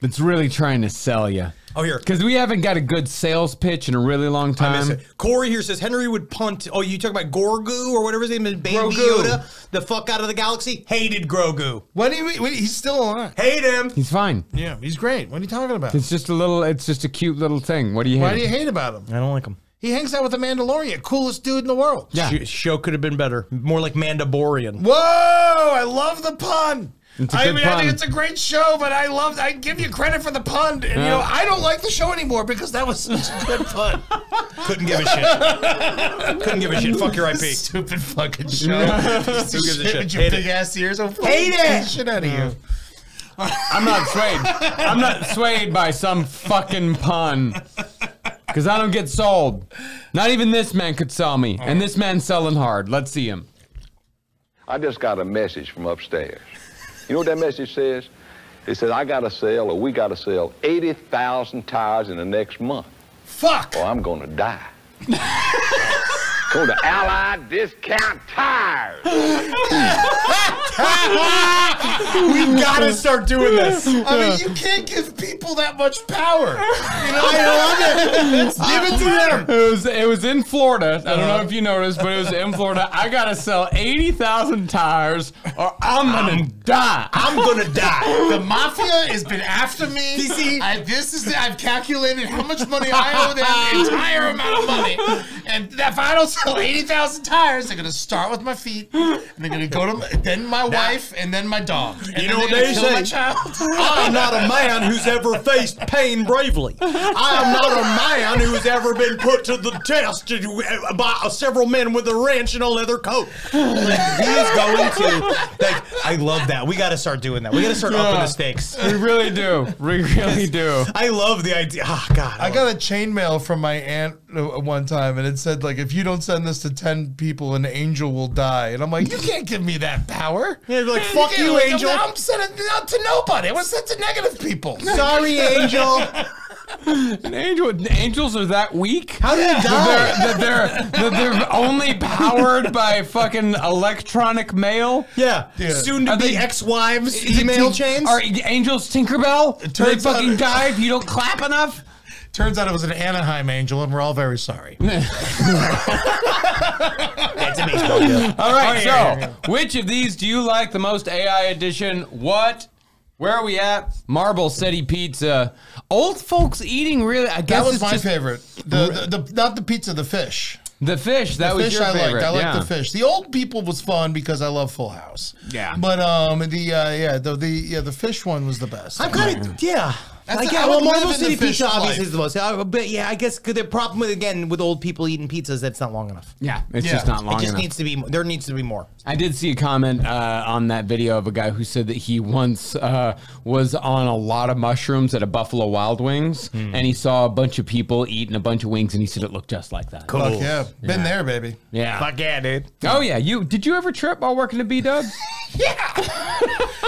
that's really trying to sell you. Oh, here. Because we haven't got a good sales pitch in a really long I miss time. it. Corey here says Henry would punt. Oh, you talking about Gorgu or whatever his name is? Baby Grogu. Yoda, the fuck out of the galaxy. Hated Grogu. What do you? What, he's still alive. Hate him. He's fine. Yeah, he's great. What are you talking about? It's just a little. It's just a cute little thing. What do you Why hate? do you hate about him? I don't like him. He hangs out with the Mandalorian, coolest dude in the world. Sh- show could have been better. More like Mandaborian. Whoa! I love the pun. It's a I good mean, I think it's a great show, but I love. I give you credit for the pun. And, you know, I don't like the show anymore because that was such a good pun. [laughs] Couldn't give a shit. Couldn't give a shit. Fuck your IP. [laughs] Stupid fucking [laughs] show. Who gives a shit? With your Hate big it. ass ears. Oh, I'll fucking Hate beat the it. Shit out of you. I'm not swayed. I'm not swayed by some fucking pun. Because I don't get sold. Not even this man could sell me. And this man's selling hard. Let's see him. I just got a message from upstairs. You know what that message says? It says, I got to sell, or we got to sell 80,000 tires in the next month, Fuck. or I'm going to die. [laughs] Go to Allied Discount Tires. We gotta start doing this. I mean, you can't give people that much power. You know, I love it. Give it to them. It was it was in Florida. I don't know if you noticed, but it was in Florida. I gotta sell eighty thousand tires, or I'm gonna die. I'm gonna die. The mafia has been after me. see- I, this is I've calculated how much money I owe them, the entire amount of money. And if I don't [laughs] sell eighty thousand tires, they're gonna start with my feet, and they're gonna go to then my wife, and then my dog. And You then know what they're gonna they kill say? My child. [laughs] I'm not a man who's ever faced pain bravely. I am not a man who's ever been put to the test by several men with a wrench and a leather coat. Like, he is going to. Like, I love that. We got to start doing that. We got to start upping the stakes. We really do. We really do. I love the idea. Oh God, I got a chainmail from my aunt uh, Uh, one time, and it said like, "If you don't send this to ten people, an angel will die." And I'm like, "You can't give me that power." Yeah, like, fuck can't- you, like, angel. I'm, I'm sending it out to nobody. I was sent to negative people. [laughs] Sorry, Angel. [laughs] An angel, angels are that weak? How did he die? That they're, that they're, that they're only powered by fucking electronic mail? Yeah, Yeah. soon to Are be they- ex-wives email Tink- chains. Are angels Tinkerbell? Do they turns out- fucking die if you don't clap enough? Turns out it was an Anaheim angel, and we're all very sorry. [laughs] That's a baseball deal. All right, yeah, yeah, so which of these do you like the most? AI edition? What? Where are we at? Marble City Pizza. Old folks eating really. I guess That was it's my just favorite. The, the, the not the pizza, the fish. the fish. That The was fish your I favorite. liked. I liked yeah. the fish. The old people was fun because I love Full House. Yeah. But um the uh, yeah the the yeah the fish one was the best. I'm kind of yeah. That's I the- get I well, would live Marble City fish Pizza life. obviously is the most. Uh, but yeah, I guess 'cause the problem with again with old people eating pizzas, that's not long enough. Yeah, it's Yeah. just not long. Enough. It just enough. needs to be. There needs to be more. I did see a comment uh, on that video of a guy who said that he once uh, was on a lot of mushrooms at a Buffalo Wild Wings, Hmm. and he saw a bunch of people eating a bunch of wings, and he said it looked just like that. Fuck yeah, been there, baby. Yeah. Fuck yeah, dude. Oh yeah, you did you ever trip while working at B Dubs? [laughs] yeah. [laughs]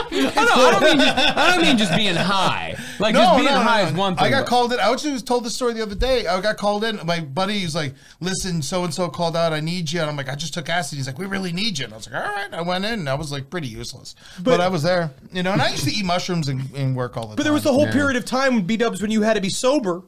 I, don't, I, don't mean just, I don't mean just being high. Like just being high is one thing. I got but- called in. I actually was told this story the other day. I got called in. My buddy was like, "Listen, so and so called out. I need you." And I'm like, "I just took acid." He's like, "We really need you." And I was like, "All right." I went in. and I was like pretty useless, but, I was there. You know, and I used to eat mushrooms and, and work all the time. But there was the whole period of time when B Dubs when you had to be sober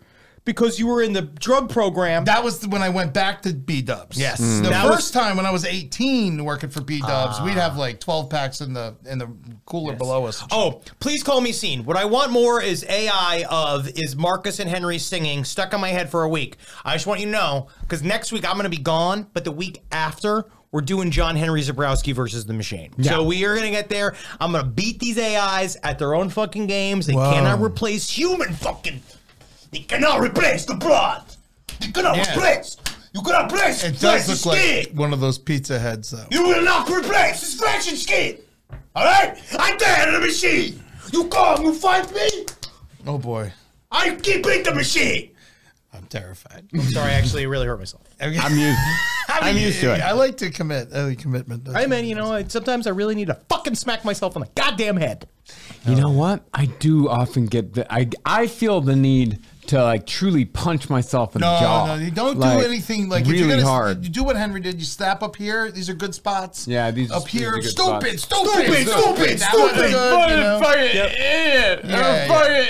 because you were in the drug program. That was when I went back to B Dubs. Yes. Mm. the That first was- time when I was 18 working for B Dubs, we'd have like 12 packs in the in the cooler below us. Oh, please call me scene. What I want more is AI of is Marcus and Henry singing stuck in my head for a week. I just want you to know because next week I'm going to be gone, but the week after we're doing John Henry Zebrowski versus the Machine. So we are going to get there. I'm going to beat these AIs at their own fucking games. They cannot replace human fucking. They cannot replace the blood. They cannot Yeah. replace. You cannot replace It does look skin. like one of those pizza heads, though. You will not replace this flesh and skin. All right? I dare the machine. You come, you fight me. Oh boy, I keep in the machine. I'm terrified. I'm sorry, actually, it really hurt myself. [laughs] I'm used. [laughs] I'm used to it. I like to commit. I like commitment. Hey, man, you know, I- sometimes I really need to fucking smack myself on the goddamn head. You know what? I do often get the I I feel the need to like truly punch myself in No, the jaw. no, you don't Like, do anything like if really you're gonna, hard. You do what Henry did. You snap up here. These are good spots. Yeah, these- up these here. are good Stupid, spots. stupid, Stupid, stupid, That one's stupid. good, you know? fucking idiot. Yeah, yeah.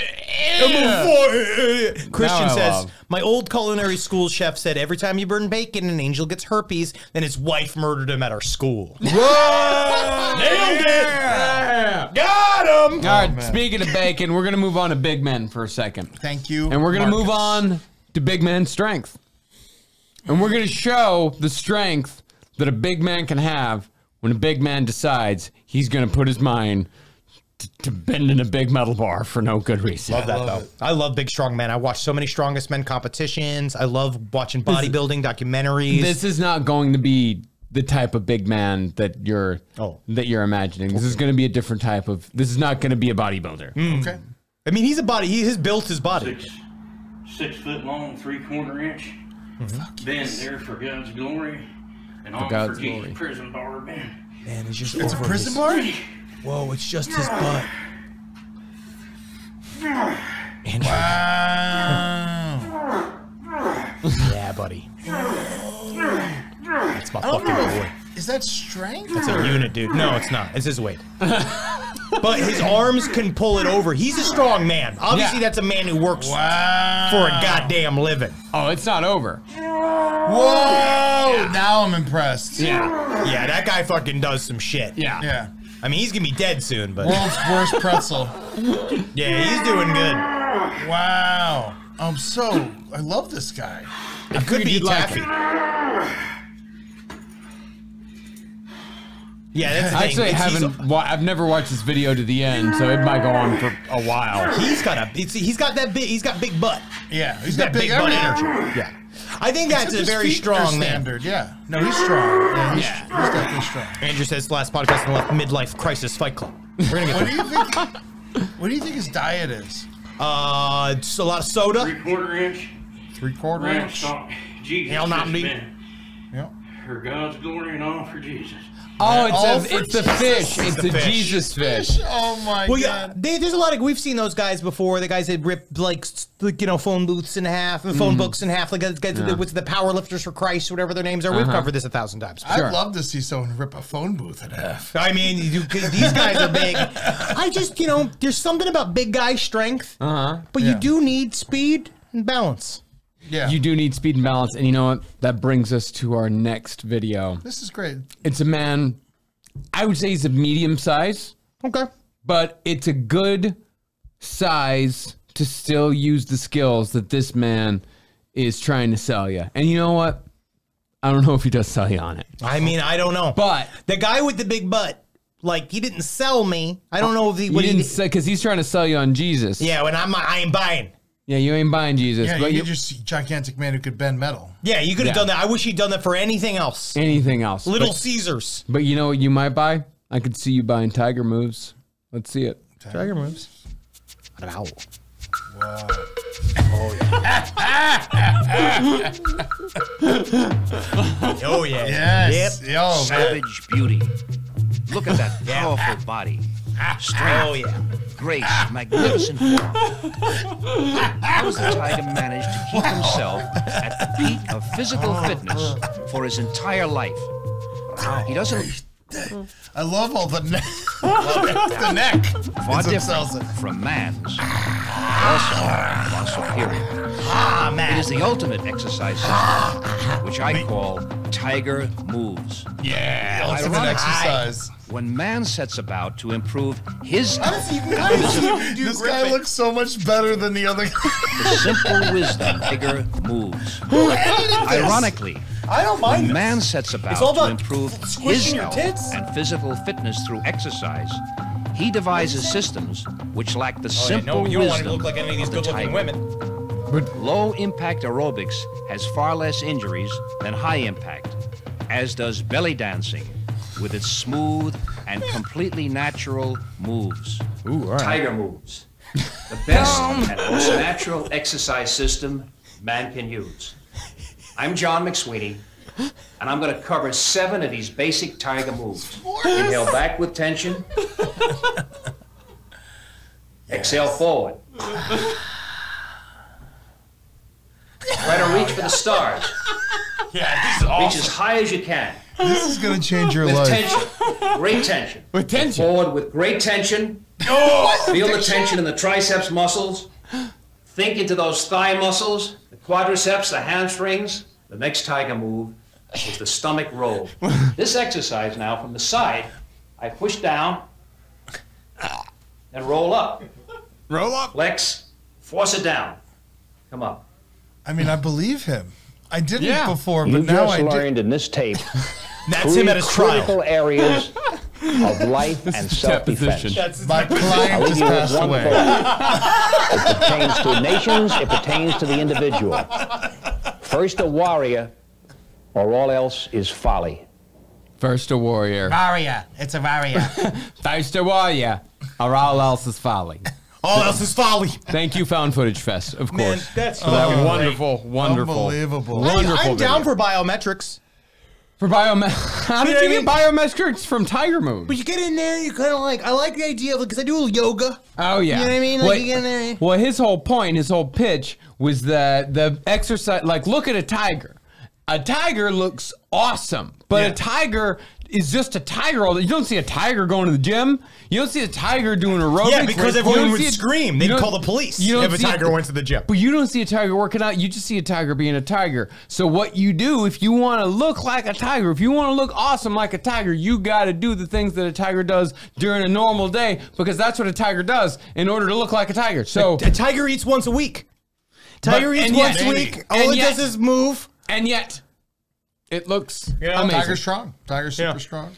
Christian Now I says, love. My old culinary school chef said every time you burn bacon, an angel gets herpes, then his wife murdered him at our school. [laughs] Nailed it! Got him! All right, oh, speaking of bacon, we're gonna move on to big men for a second, Thank you. and we're gonna move on to big man strength. And we're going to show the strength that a big man can have when a big man decides he's going to put his mind to, to bending a big metal bar for no good reason. I love that though. I love big strong men. I watch so many strongest men competitions. I love watching bodybuilding documentaries. This is not going to be the type of big man that you're Oh. that you're imagining. This is going to be a different type of. This is not going to be a bodybuilder. Hmm. Okay. I mean, he's a body. He has built his body. Six, six foot long, three quarter inch. Mm-hmm. Bend there for God's glory. And on God's for Jesus glory. prison bar bend. Man, it's just It's a prison his- bar? Whoa, it's just his butt. Andrew, Wow. [laughs] yeah, buddy. That's my fucking know. boy. Is that strength? It's a unit, dude. No, it's not. It's his weight. [laughs] but his arms can pull it over. He's a strong man. Obviously, Yeah. that's a man who works Wow. for a goddamn living. Oh, it's not over. Whoa! Now I'm impressed. Yeah, Yeah, that guy fucking does some shit. yeah. Yeah. I mean, he's gonna be dead soon, but World's worst pretzel. [laughs] yeah, he's doing good. Wow. I'm so. I love this guy. It could be you'd like taffy. Yeah, that's the thing. Actually, I It's- he's- haven't. Wa- I've never watched this video to the end, so it might go on for a while. He's got a. It's, he's got that big. He's got big butt. Yeah. He's got big butt energy. Yeah, I think that's a His very feet are strong man. standard. Yeah. No, he's strong. Yeah. He's, Yeah. he's definitely strong. Andrew says last podcast in the left midlife crisis fight club. We're gonna get What do you think? What do you think his diet is? Uh, just a lot of soda. Three quarter inch. Three quarter Ranch inch. stock. Jesus. Hell, not has me. been Yeah. For God's glory and all for Jesus. Oh, it's a, it's the fish. It's the the fish. Jesus fish. Oh my Well, yeah, god. they, there's a lot of we've seen those guys before. The guys that rip like like, you know phone booths in half, and phone books in half. Like the guys, Yeah. what's the power lifters for Christ, whatever their names are. We've Uh-huh. covered this a thousand times. Sure. I'd love to see someone rip a phone booth in half. I mean, you, these guys are big. I just, you know, there's something about big guy strength, Uh huh. but Yeah. you do need speed and balance. Yeah. You do need speed and balance, and you know what? That brings us to our next video. this is great. It's a man. I would say he's a medium size, Okay. but it's a good size to still use the skills that this man is trying to sell you. And you know what? I don't know if he does sell you on it, I mean, I don't know, but the guy with the big butt, like he didn't sell me. I don't know if he. he didn't did- say because he's trying to sell you on Jesus. yeah, when I'm, I ain't buying. Yeah, you ain't buying Jesus, Yeah, but you you, just see gigantic man who could bend metal. Yeah, you could have Yeah. done that. I wish he'd done that for anything else. anything else. Little But, Caesars. but you know what you might buy? I could see you buying Tiger moves. Let's see it. Tiger moves. An. Wow. Oh yeah. [laughs] Oh yeah. Yes. Yep. Yo, man. Savage beauty. Look at that powerful body. Strength, Oh yeah. grace, magnificent form. How does the tiger manage to keep himself at the peak of physical fitness for his entire life? He doesn't I love all the neck. [laughs] the neck. far different from man's, also far superior. Ah man. is the ultimate exercise system, which I call Tiger Moves. Yeah. Ultimate Ironic. exercise. When man sets about to improve his Honestly, you can kind of see do This guy looks so much better than the other guy. [laughs] the simple wisdom Tiger Moves. Ironically, I don't mind. when man sets about all to about improve his squishing health tits. and physical fitness through exercise, he devises systems which lack the Oh, yeah, simple no, you don't want to wisdom look like any of these of the good-looking tiger. women. Low impact aerobics has far less injuries than high impact, as does belly dancing with its smooth and completely natural moves. Tiger moves. The best and most natural exercise system man can use. I'm John McSweeney, and I'm going to cover seven of these basic tiger moves. Inhale back with tension. [laughs] Exhale forward. Try to reach for the stars. Yeah, this is Reach awesome. as high as you can. This is gonna change your With life. tension. Great tension. With tension. Forward with great tension. Feel the tension in the triceps muscles. Think into those thigh muscles, the quadriceps, the hamstrings. The next tiger move is the stomach roll. [laughs] This exercise now from the side, I push down and roll up. Roll up. Flex, force it down. Come up. I mean, I believe him. I didn't Yeah. before, but You now just I did. learned in this tape [laughs] That's three him at his trial. critical areas of [laughs] life and self-defense. That's My I'll client just passed away. It pertains to nations, it pertains to the individual. First a warrior, or all else is folly. First a warrior. Varia. It's a Varia. [laughs] First a warrior, or all else is folly. All else is folly. Thank you, Found Footage Fest, of Man, course. that's for that wonderful, wonderful, Unbelievable. Wonderful I'm down for biometrics. For biome. [laughs] How did you get biometrics from Tiger Moves? But you get in there, you kind of like. I like the idea of because I do a little yoga. Oh yeah, You know what I mean? Like Well, you get in there. well, his whole point, his whole pitch was that the exercise. Like, look at a tiger. A tiger looks awesome, but Yeah. a tiger is just a tiger. All the, you don't see a tiger going to the gym. You don't see a tiger doing aerobics. Yeah, because everyone would a- scream. They'd call the police you don't if a tiger went to the gym. But you don't see a tiger working out. You just see a tiger being a tiger. So what you do if you want to look like a tiger, if you want to look awesome like a tiger, you got to do the things that a tiger does during a normal day because that's what a tiger does in order to look like a tiger. So a tiger eats once a week. Tiger But- eats once yet- a week. All it yet- does is move. and yet it looks Yeah, amazing. Tiger strong. Tiger super Yeah. strong.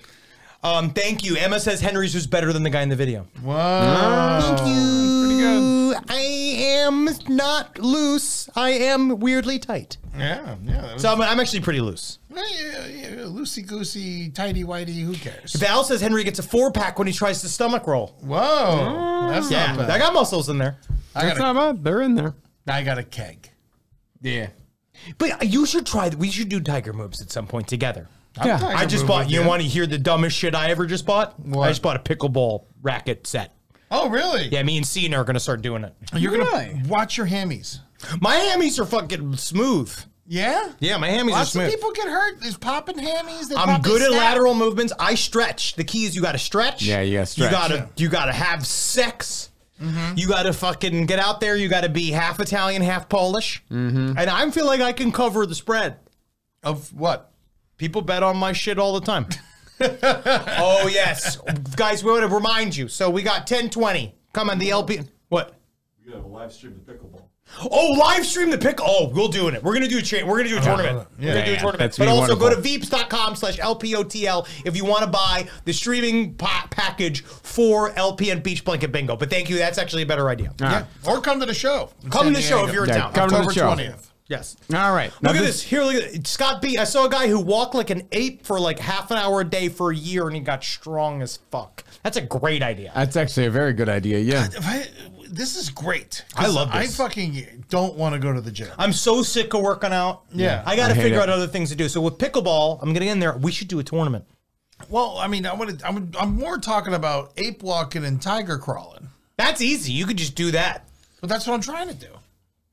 Um, thank you. Emma says Henry's was better than the guy in the video. Wow. Thank you. I am not loose. I am weirdly tight. Yeah, yeah. Was, So I'm, I'm actually pretty loose. yeah, yeah, yeah, loosey goosey, tighty whitey. Who cares? Val says Henry gets a four pack when he tries to stomach roll. Whoa, that's Yeah, not bad. I got muscles in there. I That's got, not bad. They're in there. a, I got a keg. Yeah. But you should try. We should do tiger moves at some point together. Yeah. Tiger I just bought. You want to hear the dumbest shit I ever just bought? What? I just bought a pickleball racket set. Oh, really? Yeah, me and Cena are gonna start doing it. Oh, you're gonna watch your hammies. My hammies are fucking smooth. Yeah. Yeah, my hammies Lots are smooth. of people get hurt. There's popping hammies. They I'm pop, they good at lateral movements. I stretch. The key is you got to stretch. Yeah, you gotta stretch. You gotta you gotta have sex. Mm-hmm. You gotta fucking get out there. You gotta be half Italian, half Polish. Mm-hmm. And I feel like I can cover the spread. Of what? People bet on my shit all the time. [laughs] oh yes, guys. We want to remind you. So we got 1020. Come on, the LP. What? You have a live stream of pickleball. Oh, live stream the pick. Oh, we're doing it. We're gonna do a cha- We're gonna do a uh-huh. tournament. yeah, we're gonna do a yeah, tournament. that's But gonna be also go to wonderful. veeps.com slash LPOTL if you want to buy the streaming pa- package for LPN Beach Blanket Bingo. But thank you. That's actually a better idea. Yeah. Or come to the show. Come to the show if you're in Yeah, town. come to the October show. 20th. Yes. All right. Now Look at this. Here, look at it. Scott B. I saw a guy who walked like an ape for like half an hour a day for a year and he got strong as fuck. That's a great idea. That's actually a very good idea. Yeah. If I, this is great. I love this. I fucking don't want to go to the gym. I'm so sick of working out. Yeah. I got to figure it. out other things to do. So with pickleball, I'm getting in there. We should do a tournament. Well, I mean, I would, I'm, I'm more talking about ape walking and tiger crawling. That's easy. You could just do that. But that's what I'm trying to do.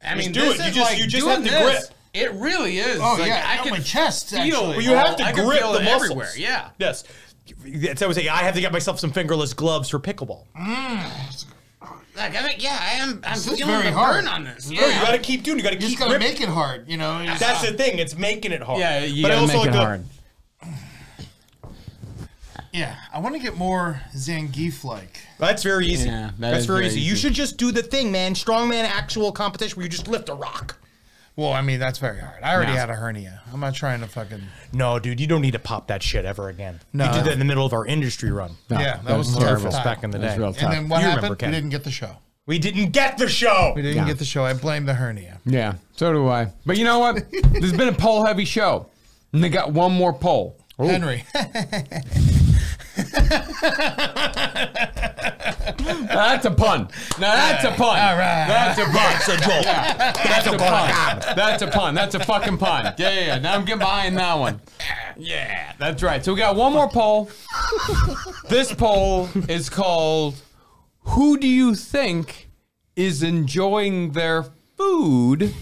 I mean, do it. You just you just have to grip. It really is. Oh, yeah. I can my chest, actually. Well, you have to I can grip feel the muscles. everywhere, yeah. Yes. That's what I would say. I have to get myself some fingerless gloves for pickleball. Mm. Like, I mean, yeah, I am. I'm This is feeling very the hard. burn on this. No, you got to keep doing. You got to You just keep got to gripping. make it hard, you know? It's- That's the thing. It's making it hard. Yeah, you But I gotta also make like it the- hard. Yeah, I want to get more Zangief like. That's very easy. Yeah, that That's very, very easy. You should just do the thing, man. Strongman actual competition where you just lift a rock. Well, I mean, that's very hard. I already No. had a hernia. I'm not trying to fucking. No, dude, you don't need to pop that shit ever again. No. You did that in the middle of our industry run. No, yeah, that was terrible terrible. back in the That's day. real And tough. then what You remember, happened? Ken. We didn't get the show. We didn't get the show. We didn't Yeah. get the show. I blame the hernia. Yeah, so do I. But you know what? [laughs] There's been a poll heavy show. And they got one more poll. Henry. [laughs] That's a pun. Now that's a pun. All right. That's a pun. That's a joke. Yeah, that's a pun. That's a pun. That's a fucking pun. Yeah, yeah, yeah. Now I'm getting behind that one. Yeah, that's right. So we got one more poll. This poll is called Who do you think is enjoying their food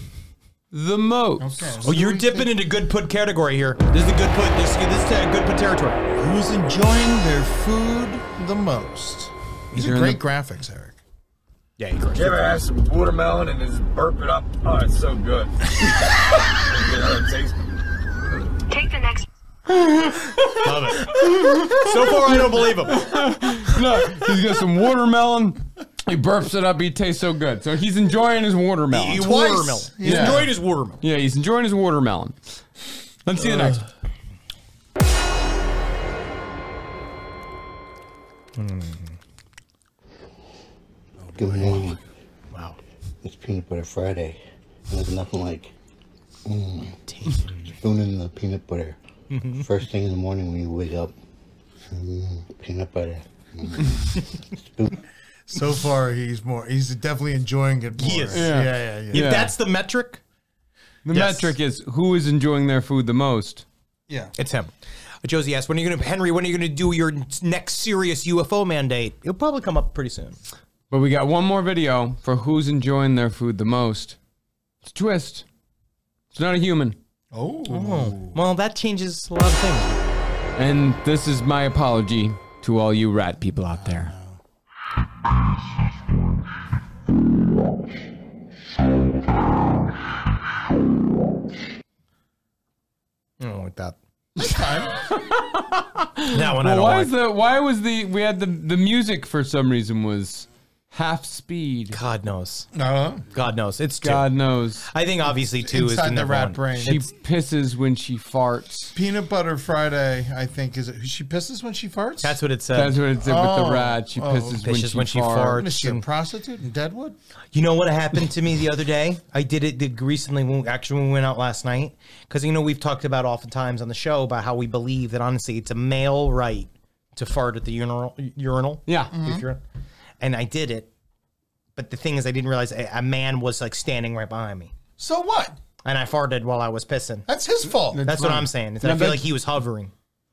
the most? Oh, you're dipping into good put category here. This is the good put. This, this is uh, good put territory. Who's enjoying their food the most? These Either are great the- graphics, Eric. Yeah, you're You ever had some watermelon and just burp it up? Oh, it's so good. you know it tastes? Take the next. Love it. so far, I don't believe him. [laughs] no, he's got some watermelon He burps it up. He tastes so good. So he's enjoying his watermelon. He- watermelon. He's Yeah. enjoying his watermelon. Yeah, he's enjoying his watermelon. Let's see the next. Good morning. Wow. It's peanut butter Friday. And there's nothing like mm, spooning the peanut butter. [laughs] First thing in the morning when you wake up. Mm, peanut butter. Mm. [laughs] Spoon. So [laughs] far, he's more. He's definitely enjoying it more. Yes. Yeah, yeah, yeah. If that's the metric, The Yes. metric is who is enjoying their food the most. Yeah. it's him. Josie asked, "When are you going to Henry? When are you going to do your next serious UFO mandate? It'll probably come up pretty soon." But we got one more video for who's enjoying their food the most. It's a twist. It's not a human. Oh. oh. Well, that changes a lot of things. And this is my apology to all you rat people out there. I don't like that. That's fine. [laughs] One I Well, don't why like. is the why was the we had the the music for some reason was half speed. God knows. No. God knows. It's two. God knows. I think obviously two is Inside the rat one. brain. She pisses when she farts. Peanut butter Friday, I think, is it? She pisses when she farts. That's what it said. That's what it said with Oh. the rat. She Oh. pisses, when, she when she farts. farts. Is she a prostitute in Deadwood? You know what happened to me the other day? I did it did recently. When, actually, when we went out last night, because you know we've talked about oftentimes on the show about how we believe that honestly it's a male right to fart at the urinal. Urinal. Yeah. If you're- and I did it, but the thing is, I didn't realize a, a man was like standing right behind me, So what? and I farted while I was pissing. That's his fault. That's what I'm saying. Is Yeah, I feel like he was hovering,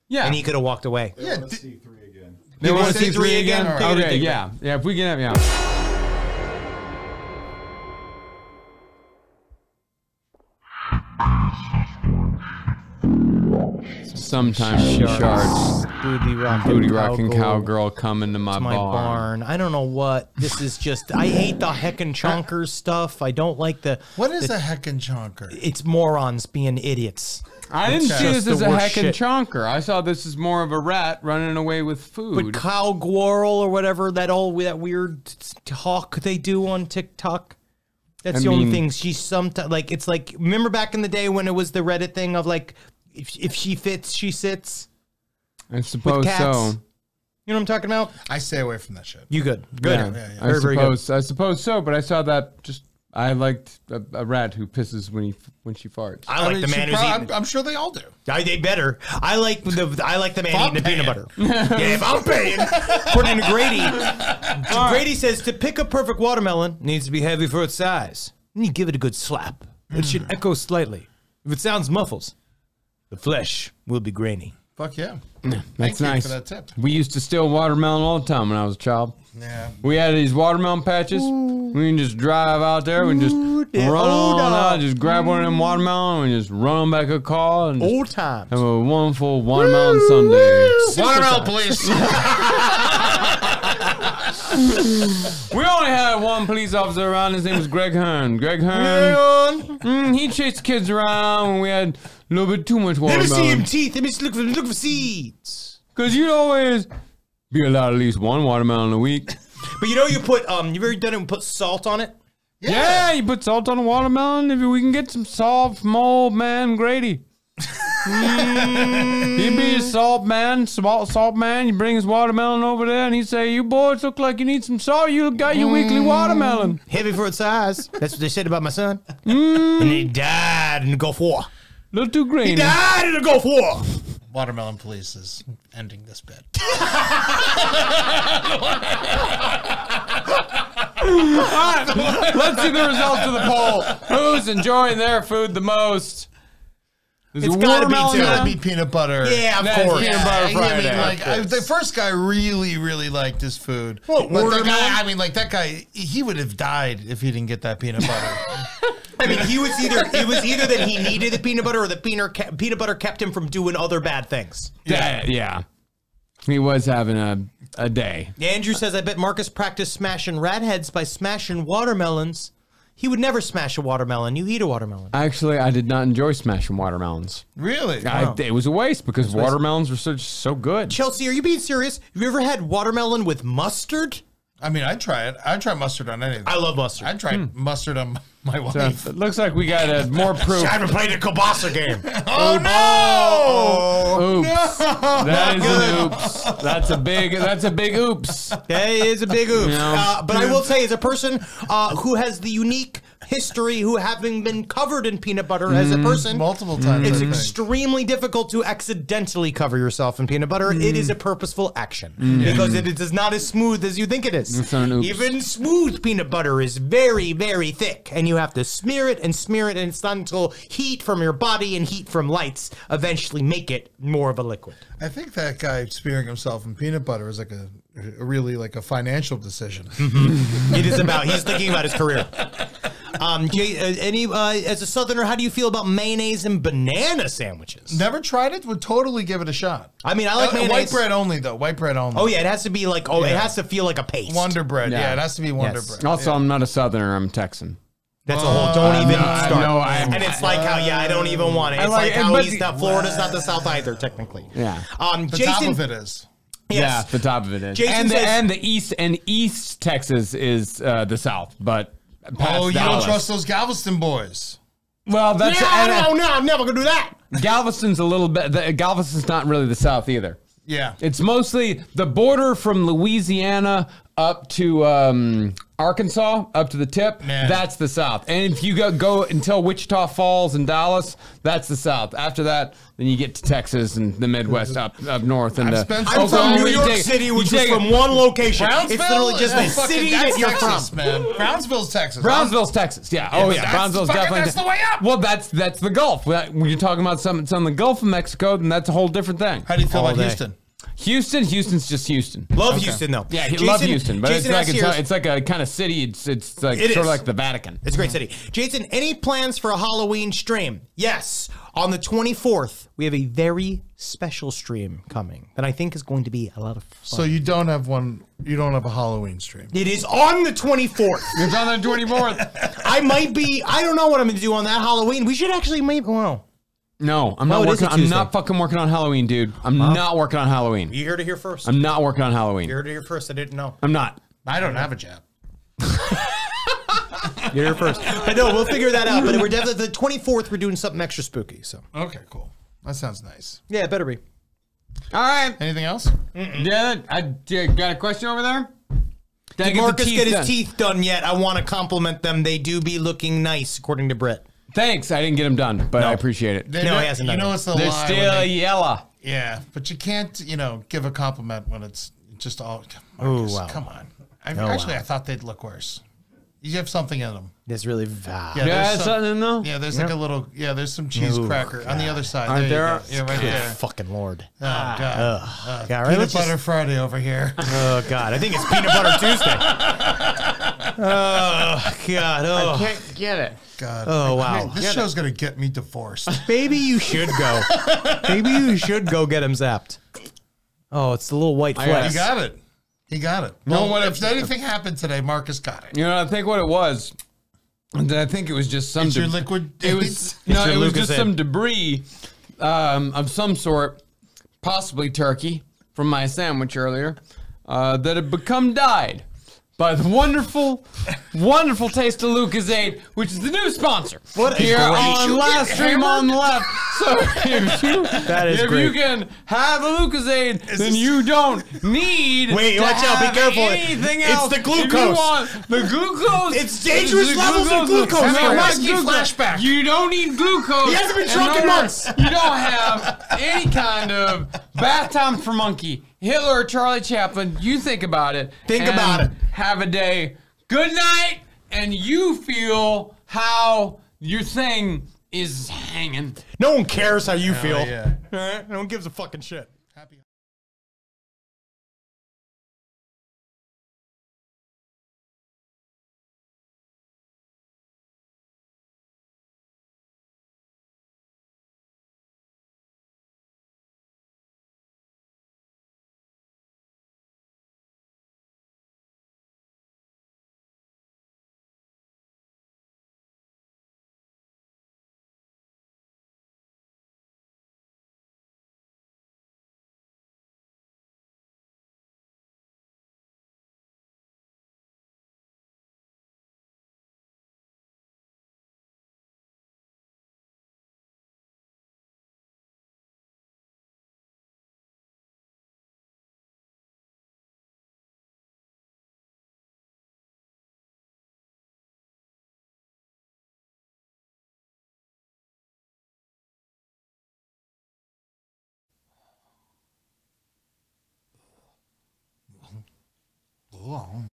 Yeah. and he could have walked away. Yeah. d- They You want wanna see see three three again? again? All right. Okay, yeah. Yeah, if we can have, yeah. Sometimes she shards. Booty rocking, Booty rocking cowgirl. cowgirl come into my, to my barn. barn. I don't know what this is. Just I hate the heckin' [laughs] chonkers stuff. I don't like the. What is the- a heckin' chonker? It's morons being idiots. I didn't It's see this as a heckin' shit. chonker. I saw this as more of a rat running away with food. But cow Guarl or whatever that all that weird talk they do on TikTok. That's I the only thing. she sometimes like it's like remember back in the day when it was the Reddit thing of like if if she fits she sits. I suppose so. You know what I'm talking about? I stay away from that shit. You good? Good. Yeah, yeah, yeah. I Very, very good. suppose I suppose so. But I saw that just I liked a, a rat who pisses when he when she farts. I like mean, the man who's prob- eating. I'm, I'm sure they all do. I, they better. I like the I like the man If I'm eating the peanut butter. [laughs] yeah, if I'm paying. According to Grady, [laughs] Grady says to pick a perfect watermelon needs to be heavy for its size. And you give it a good slap. It should mm. echo slightly. If it sounds muffles, the flesh will be grainy. Fuck yeah. That's Thank you nice. for that tip. We used to steal watermelon all the time when I was a child. Yeah. We had these watermelon patches. We can just drive out there. We can just yeah. run Old on out, dog. just grab one of them mm. watermelon and just run them back a car and just Old times. have a wonderful watermelon Sunday. Watermelon, please. [laughs] [laughs] We only had one police officer around. His name was Greg Hearn. Greg Hearn. Mm, he chased kids around when we had a little bit too much Let me see him teeth. Let me look for look for seeds. Because you'd always be allowed at least one watermelon a week. But you know you put um you've ever done it and put salt on it? Yeah. you put salt on a watermelon. If we can get some salt from old man Grady. [laughs] Mm, he'd be a salt man, salt, salt man. You bring his watermelon over there, and he'd say, "You boys look like you need some salt. You got your weekly watermelon." Heavy for its size. That's what they said about my son. And he died in the Gulf War. little too green. He died in the Gulf War. Watermelon police is ending this bit. [laughs] All right, let's see the results of the poll. Who's enjoying their food the most? Is It's it gotta be watermelon two. Gotta be peanut butter. Yeah, of That's course. peanut Yeah, butter I mean, like I, the first guy really, really liked his food. What, but the guy, I mean, like that guy, he would have died if he didn't get that peanut butter. [laughs] I mean, he was either it was either that he needed the peanut butter or the peanut ca- peanut butter kept him from doing other bad things. yeah, yeah. He was having a a day. Andrew says, "I bet Marcus practiced smashing rat heads by smashing watermelons. He would never smash a watermelon. You eat a watermelon. Actually, I did not enjoy smashing watermelons. really? I, it was a waste because watermelons were so so good. Chelsea, are you being serious? Have you ever had watermelon with mustard? I mean, I'd try it. I'd try mustard on anything. I love mustard. I'd try mustard on [laughs] my So wife. it looks like we got uh, more [laughs] proof. I haven't played a kielbasa game. [laughs] oh no! Oops. That is an oops. That's a big. That's a big oops. That is a big oops. Yeah. Uh, but I will say, as a person uh, who has the unique history, who having been covered in peanut butter as a mm. person, Multiple times. it's extremely difficult to accidentally cover yourself in peanut butter. It is a mm. purposeful action mm. because it is not as smooth as you think it is. It's not an oops. Even smooth peanut butter is very, very thick, and you have to smear it and smear it, and it's not until heat from your body and heat from lights eventually make it more of a liquid. I think that guy spearing himself in peanut butter is like a, a really like a financial decision. Mm-hmm. It is about he's thinking about his career. [laughs] Um, Jay, uh, any uh, as a Southerner, how do you feel about mayonnaise and banana sandwiches? Never tried it. Would totally give it a shot. I mean, I like Uh, mayonnaise. white bread only though. White bread only. Oh yeah, it has to be like oh, it Yeah. has to feel like a paste. Wonder bread. Yeah, Yeah. it has to be Wonder Yes. bread. Also, I'm not a Southerner. I'm Texan. That's a whole. Don't even I start. know, I'm- and it's like how yeah, I don't even want it. It's like like, how but East, the- not Florida's not the [laughs] South either, technically. Yeah. Um, the Jason, top of it is. Yes. Yeah, the top of it is. Jason and the says- and the east and East Texas is uh, the South, but past Oh, you don't trust those Galveston boys. Well, that's yeah, and, no, no, I'm never gonna do that. Galveston's a little bit. The, Galveston's not really the South either. Yeah. It's mostly the border from Louisiana up to um, Arkansas, up to the tip. Yeah. That's the South. And if you go, go until Wichita Falls and Dallas, that's the South. After that, then you get to Texas and the Midwest up up north. And I've the spent I'm from New York take- City, which is from one location. Brownsville It's literally just is the city that's that you're Texas, from. man. Brownsville's Texas. Brownsville's Texas. Yeah. Oh yeah. that's Brownsville's fucking- definitely. that's the way up. Well, that's that's the Gulf. When you're talking about something, some of the Gulf of Mexico, then that's a whole different thing. How do you feel All about day. Houston? Houston, Houston's just Houston. Love Houston though. Yeah, Jason- love Houston, but Jason it's like it's, a, it's like a kind of city. It's it's like It sort of like the Vatican. It's a great city. Jason, any plans for a Halloween stream? Yes. On the 24th, we have a very special stream coming that I think is going to be a lot of fun. So you don't have one. You don't have a Halloween stream. it is on the 24th. It's on the 24th. [laughs] I might be, I don't know what I'm going to do on that Halloween. We should actually, maybe, well, No, I'm No, not it is working. a I'm not fucking working on Halloween, dude. I'm not working on Halloween. you heard it here first. I'm not working on Halloween. you heard it here first. I didn't know. I'm not. I don't have a jab. [laughs] You're it first. I know. we'll figure that out. But we're definitely, the 24th, we're doing something extra spooky. So, Okay, cool. That sounds nice. yeah, it better be. All right. Anything else? Yeah, I yeah, got a question over there. Did Did Marcus teeth get his done? teeth done yet? I want to compliment them. They do be looking nice, according to Brett. Thanks. I didn't get them done, but I appreciate it. They- No, he hasn't You know it. it's the They're lie. still they- yellow. yeah, but you can't, you know, give a compliment when it's just all. Oh, wow. Come on. I, Oh, actually, wow. I thought they'd look worse. You have something in them. It's really va- Yeah, Yeah, there's it's some- something though. Yeah, there's like a little. Yeah, there's some cheese Ooh, cracker on the other side. Aren't there? there? You go. Yeah, right Good there. fucking lord. Oh god. Ugh. Uh, God, right, peanut let's just- butter Friday over here. Oh god, I think it's peanut butter Tuesday. [laughs] Oh god. Oh. Can't get it. God. Oh, I wow. can't- This Get show's gonna get me divorced. [laughs] Maybe you should go. Maybe you should go get him zapped. Oh, it's the little white I got flex. He got it. He got it. No, Well, what if if- anything happened today, Marcus got it. You know, I think what it was. and I think it was just some. It's your liquid It was dates? [laughs] no, It's your it was just head. some debris um, of some sort, possibly turkey from my sandwich earlier, uh, that had become dyed by the wonderful, wonderful taste of Lucozade, which is the new sponsor. What here on last stream on the left. So [laughs] if you That is if great. you can have a Lucozade, then you don't need Wait, to watch out, be careful. Anything It's else. the If you glucose. want the glucose. It's dangerous the levels of glucose, No, man. not glucose. flashback. You don't need glucose. He hasn't been in drunk in months. You don't have any kind of bath time for monkey. Hitler or Charlie Chaplin. You think about it. Think about it. Have a day. Good night, and you feel how your thing is hanging. No one cares how you feel. yeah. All right? No one gives a fucking shit. Oh.